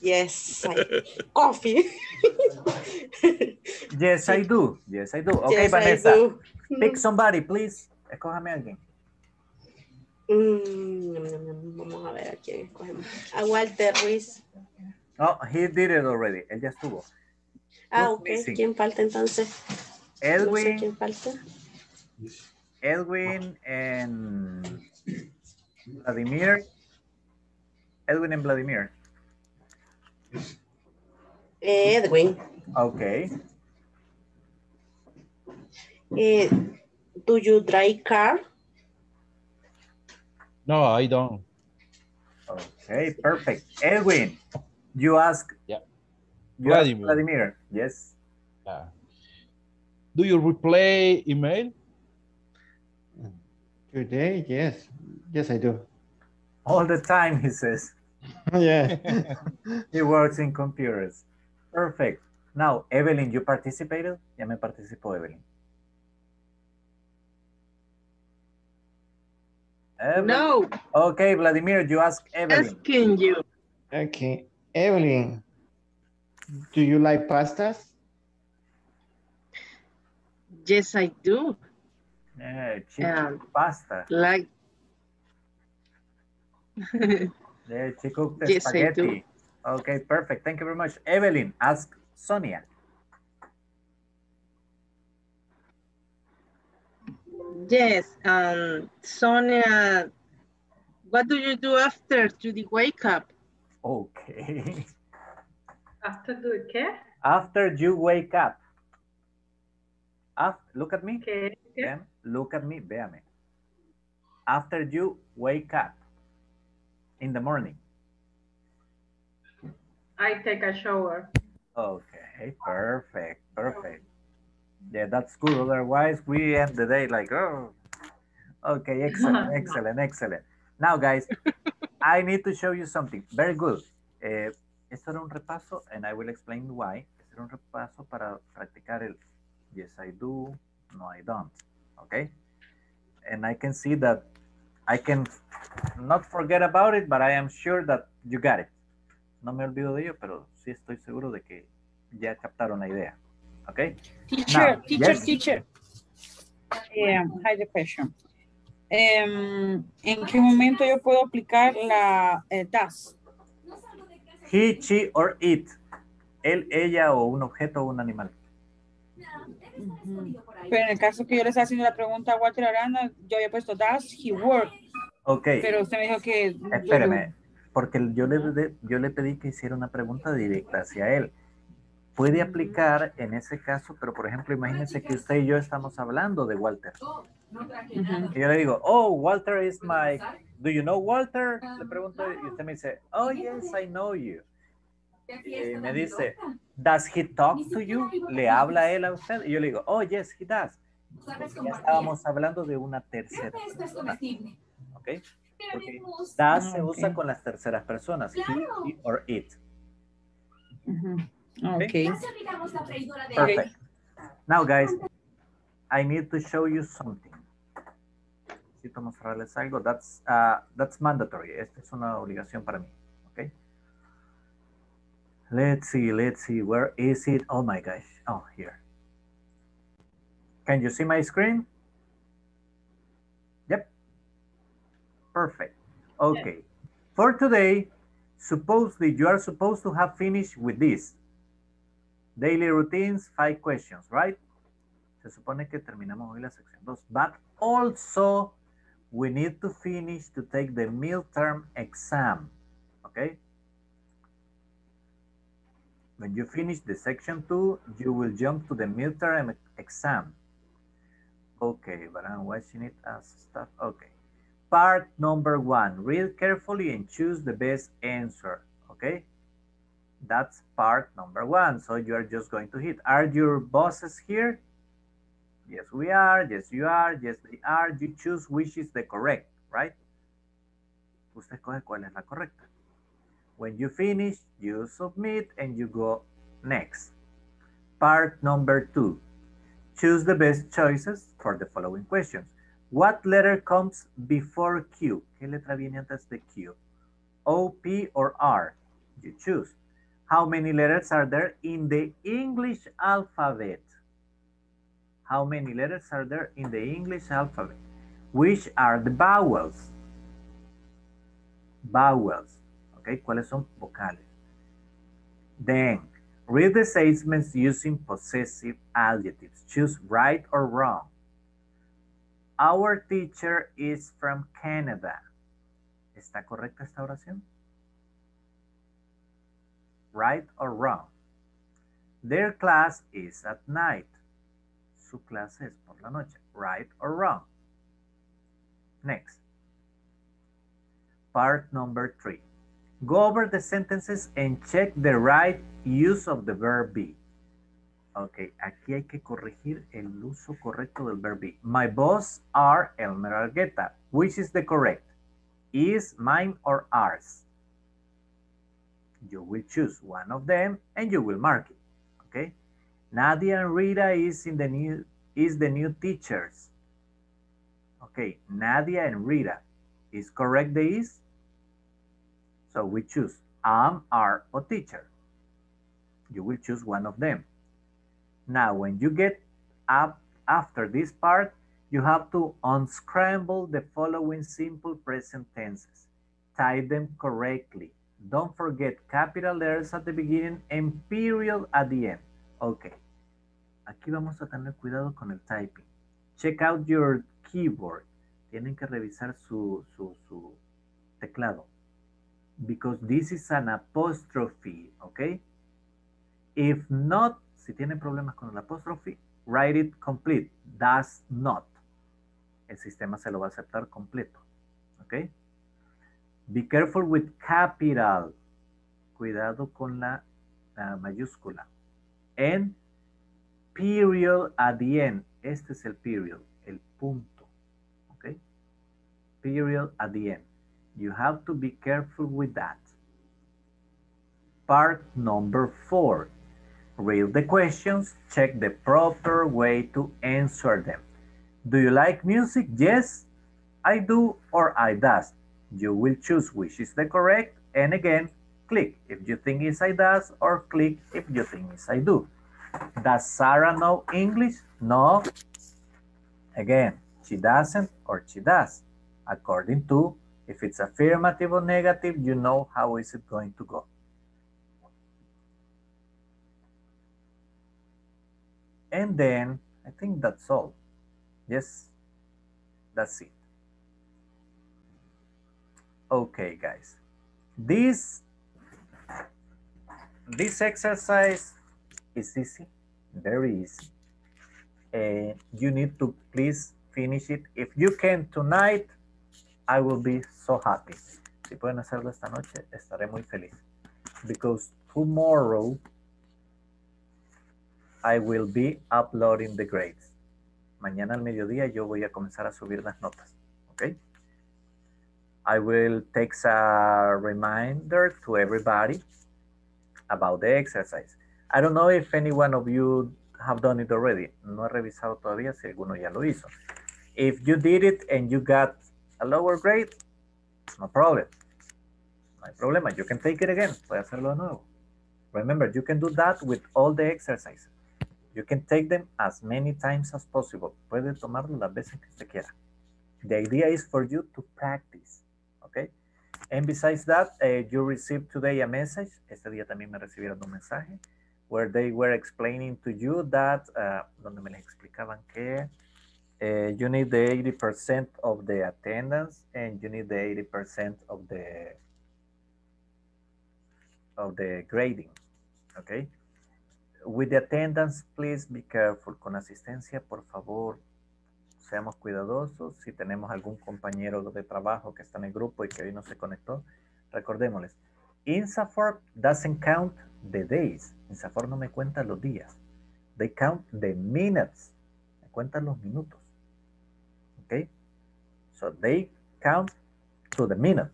Yes, I- coffee. Yes, I do. Yes, I do. Okay, Yes, Vanessa. do. Pick somebody, please. Escójame alguien. Mm, vamos a ver a quién escogemos. A Walter Ruiz. Oh, he did it already. Él ya estuvo. Ah, Who's ok. missing? ¿Quién falta entonces? No sé quién falta. Edwin and Vladimir. Edwin and Vladimir. Eh, Edwin. Okay. Eh, do you drive car? No, I don't. Okay, perfect. Edwin, you ask. Yeah. You ask Vladimir. Vladimir. Yes. Yeah. Do you replay email? Today, yes. Yes, I do. All the time, he says. yeah. He works in computers. Perfect. Now, Evelyn, you participated? Ya me participó Evelyn. Evelyn. No, Okay, Vladimir, you ask Evelyn. asking you. Okay. Evelyn, do you like pastas? Yes, I do. Yeah, she Um, pasta. Like, Yeah, she cooked the Yes, spaghetti. Okay, perfect. Thank you very much. Evelyn, ask Sonia. yes, um, Sonia, what do you do after to the wake up? Okay. After do qué? After you wake up. Af- look at me. Okay. Vean, look at me. Véame. After you wake up in the morning. I take a shower. Okay, perfect, perfect. Yeah, that's good. Otherwise, we end the day like, oh. Okay, excellent, excellent, excellent. Now, guys, I need to show you something. Very good. Eh, esto era un repaso, and I will explain why. Esto era un repaso para practicar el yes, I do, no, I don't. Okay? And I can see that I can not forget about it, but I am sure that you got it. No me olvido de ello, pero sí estoy seguro de que ya captaron la idea. Okay? Teacher, Now, teacher, yes. teacher. Um, I have a question. Em, ¿En qué momento yo puedo aplicar la eh, does? He, she, or it. Él, ella, o un objeto o un animal. Pero en el caso que yo le estaba haciendo la pregunta a Walter Aranda, yo había puesto does he work, Ok. pero usted me dijo que... Espéreme, porque yo le, yo le pedí que hiciera una pregunta directa hacia él. Puede aplicar en ese caso, pero por ejemplo, imagínense que usted y yo estamos hablando de Walter. Y yo le digo, oh, Walter is my, do you know Walter? Le pregunto y usted me dice, oh, yes, I know you. Y me dice, does he talk to you? ¿Le habla a él a usted? Y yo le digo, oh, yes, he does. Porque ya estábamos hablando de una tercera persona. ¿Ok? Porque does se usa con las terceras personas, he, or it. Okay. Ok. Perfect. Now, guys, I need to show you something. Necesito mostrarles algo. That's, uh, that's mandatory. Esta es una obligación para mí. Okay. Let's see, let's see. Where is it? Oh my gosh. Oh, here. Can you see my screen? Perfect. Okay. For today, suppose that you are supposed to have finished with this. Daily routines, five questions, right? Se supone que terminamos hoy la sección 2. But also, we need to finish to take the midterm exam, okay? When you finish the section 2, you will jump to the midterm exam. Okay, but I'm watching it as stuff. Okay. Part number one, read carefully and choose the best answer, okay? That's part number one. So you are just going to hit. Are your bosses here? Yes, we are. Yes, you are. Yes, they are. You choose which is the correct, right? Usted escoge cuál es la correcta. When you finish, you submit and you go next. Part number two. Choose the best choices for the following questions. What letter comes before Q? ¿Qué letra viene antes de Q? O, P, or R? You choose. How many letters are there in the English alphabet? How many letters are there in the English alphabet? Which are the vowels? vowels. Okay, ¿cuáles son vocales? Then, read the statements using possessive adjectives. Choose right or wrong. Our teacher is from Canada. ¿Está correcta esta oración? Right or wrong? Their class is at night. Su clase es por la noche. Right or wrong? Next. Part number three. Go over the sentences and check the right use of the verb be. Ok, aquí hay que corregir el uso correcto del verb be. My boss are Elmer Argueta. Which is the correct? Is mine or ours? You will choose one of them and you will mark it. Okay. Nadia and Rita is in the new is the new teachers. Okay, Nadia and Rita. Is correct the is? So we choose am, are, or teacher. You will choose one of them. Now, when you get up after this part, you have to unscramble the following simple present tenses. Type them correctly. Don't forget capital letters at the beginning and period at the end. Okay. Aquí vamos a tener cuidado con el typing. Check out your keyboard. Tienen que revisar su, su, su teclado. Because this is an apostrophe, okay? If not, si tienen problemas con el apostrophe, write it complete. Does not. El sistema se lo va a aceptar completo, okay? Be careful with capital. Cuidado con la uh, mayúscula. And period at the end. Este es el period, el punto. Okay? Period at the end. You have to be careful with that. Part number four. Read the questions, check the proper way to answer them. Do you like music? Yes, I do or I does. You will choose which is the correct and again, click if you think it's I does or click if you think it's I do. Does Sarah know English? No. Again, she doesn't or she does. According to if it's affirmative or negative, you know how is it going to go. And then I think that's all. Yes, that's it. Okay, guys. This this exercise is easy, very easy. And you need to please finish it. If you can tonight, I will be so happy. Si pueden hacerlo esta noche, estaré muy feliz. Because tomorrow, I will be uploading the grades. Mañana al mediodía yo voy a comenzar a subir las notas. Okay? I will take a reminder to everybody about the exercise. I don't know if any one of you have done it already. No he revisado todavía si alguno ya lo hizo. If you did it and you got a lower grade, no problem. No hay problema. You can take it again. Puede hacerlo de nuevo. Remember, you can do that with all the exercises. You can take them as many times as possible. Puede tomarlo las veces que usted quiera. The idea is for you to practice. Okay? And besides that, uh, you received today a message. Este día también me recibieron un mensaje where they were explaining to you that, uh, donde me les explicaban que uh, you need the 80% of the attendance and you need the 80% of the of the grading, okay? With the attendance, please be careful. Con asistencia, por favor, seamos cuidadosos. Si tenemos algún compañero de trabajo que está en el grupo y que hoy no se conectó, recordémosles. INSAFORP doesn't count the days. INSAFORP no me cuenta los días. They count the minutes. Me cuentan los minutos. Okay? So they count to the minute.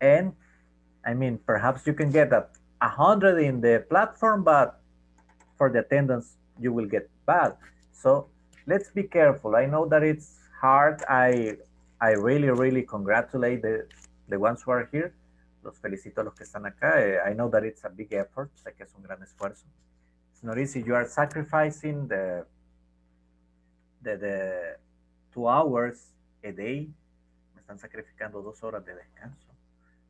And I mean, perhaps you can get that 100 in the platform, but for the attendance, you will get bad. So let's be careful. I know that it's hard. I I really, really congratulate the, the ones who are here. Los felicito a los que están acá. Eh, I know that it's a big effort. Sé que es un gran esfuerzo. It's not easy. You are sacrificing the, the, the two hours a day. Me están sacrificando dos horas de descanso.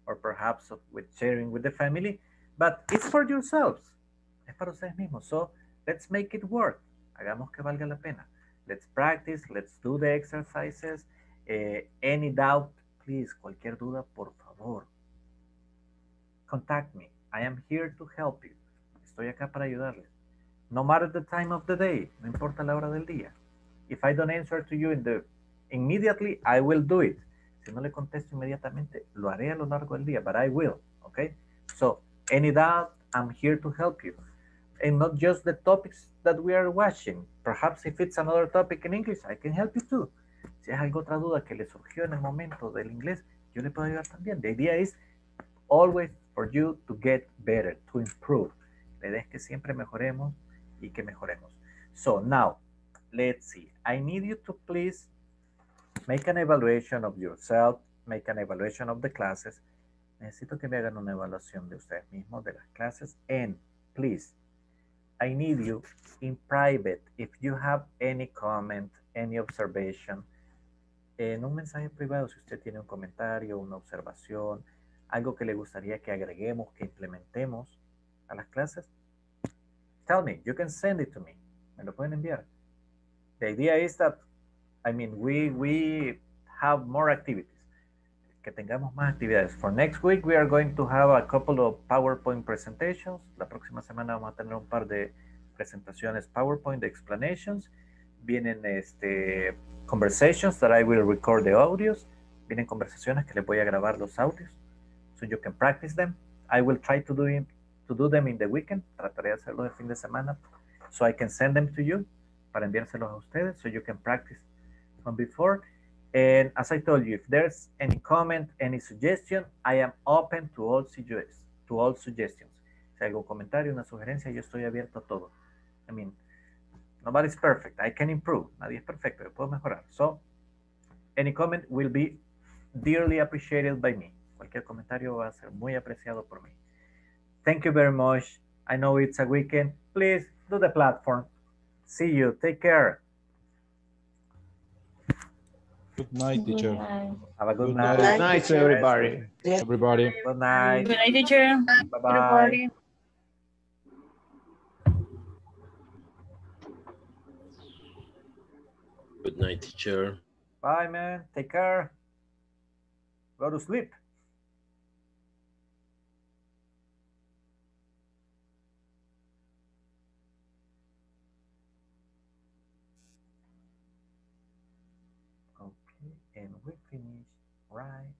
or perhaps with sharing with the family, but it's for yourselves. Es para ustedes mismos. So let's make it work. Hagamos que valga la pena. Let's practice. Let's do the exercises. Eh, any doubt, please, cualquier duda, por favor. Contact me. I am here to help you. Estoy acá para ayudarles. No matter the time of the day. No importa la hora del día. If I don't answer to you in the immediately, I will do it. Si no le contesto inmediatamente, lo haré a lo largo del día, but I will. Okay? So, any doubt, I'm here to help you. And not just the topics that we are watching. Perhaps if it's another topic in English, I can help you too. Si es algo otra duda que le surgió en el momento del inglés, yo le puedo ayudar también. The idea is always for you to get better, to improve. La idea es que siempre mejoremos y que mejoremos. So now, let's see. I need you to please make an evaluation of yourself, make an evaluation of the classes. Necesito que me hagan una evaluación de ustedes mismos, de las clases. And please, I need you in private, if you have any comment, any observation, en un mensaje privado, si usted tiene un comentario, una observación, algo que le gustaría que agreguemos, que implementemos a las clases, tell me, you can send it to me. Me lo pueden enviar. The idea is that, I mean, we, we have more activities. Que tengamos más actividades. For next week, we are going to have a couple of PowerPoint presentations. La próxima semana vamos a tener un par de presentaciones PowerPoint, de explanations. Vienen este, conversations that I will record the audios. Vienen conversaciones que les voy a grabar los audios. So you can practice them. I will try to do, to do them in the weekend. Trataré de hacerlo de fin de semana. So I can send them to you. Para enviárselos a ustedes. So you can practice from before. And as I told you, if there's any comment, any suggestion, I am open to all, to all suggestions. Si hay algún comentario, una sugerencia, yo estoy abierto a todo. I mean, nobody's perfect. I can improve. Nadie es perfecto. Yo puedo mejorar. So, any comment will be dearly appreciated by me. Cualquier comentario va a ser muy apreciado por mí. Thank you very much. I know it's a weekend. Please do the platform. See you. Take care. Good night, teacher. Have a good, Good night. night. Good night to everybody. Everybody. Good night. Good night, teacher. Bye-bye. Good night, teacher. Bye, man. Take care. Go to sleep. Okay, and we finish right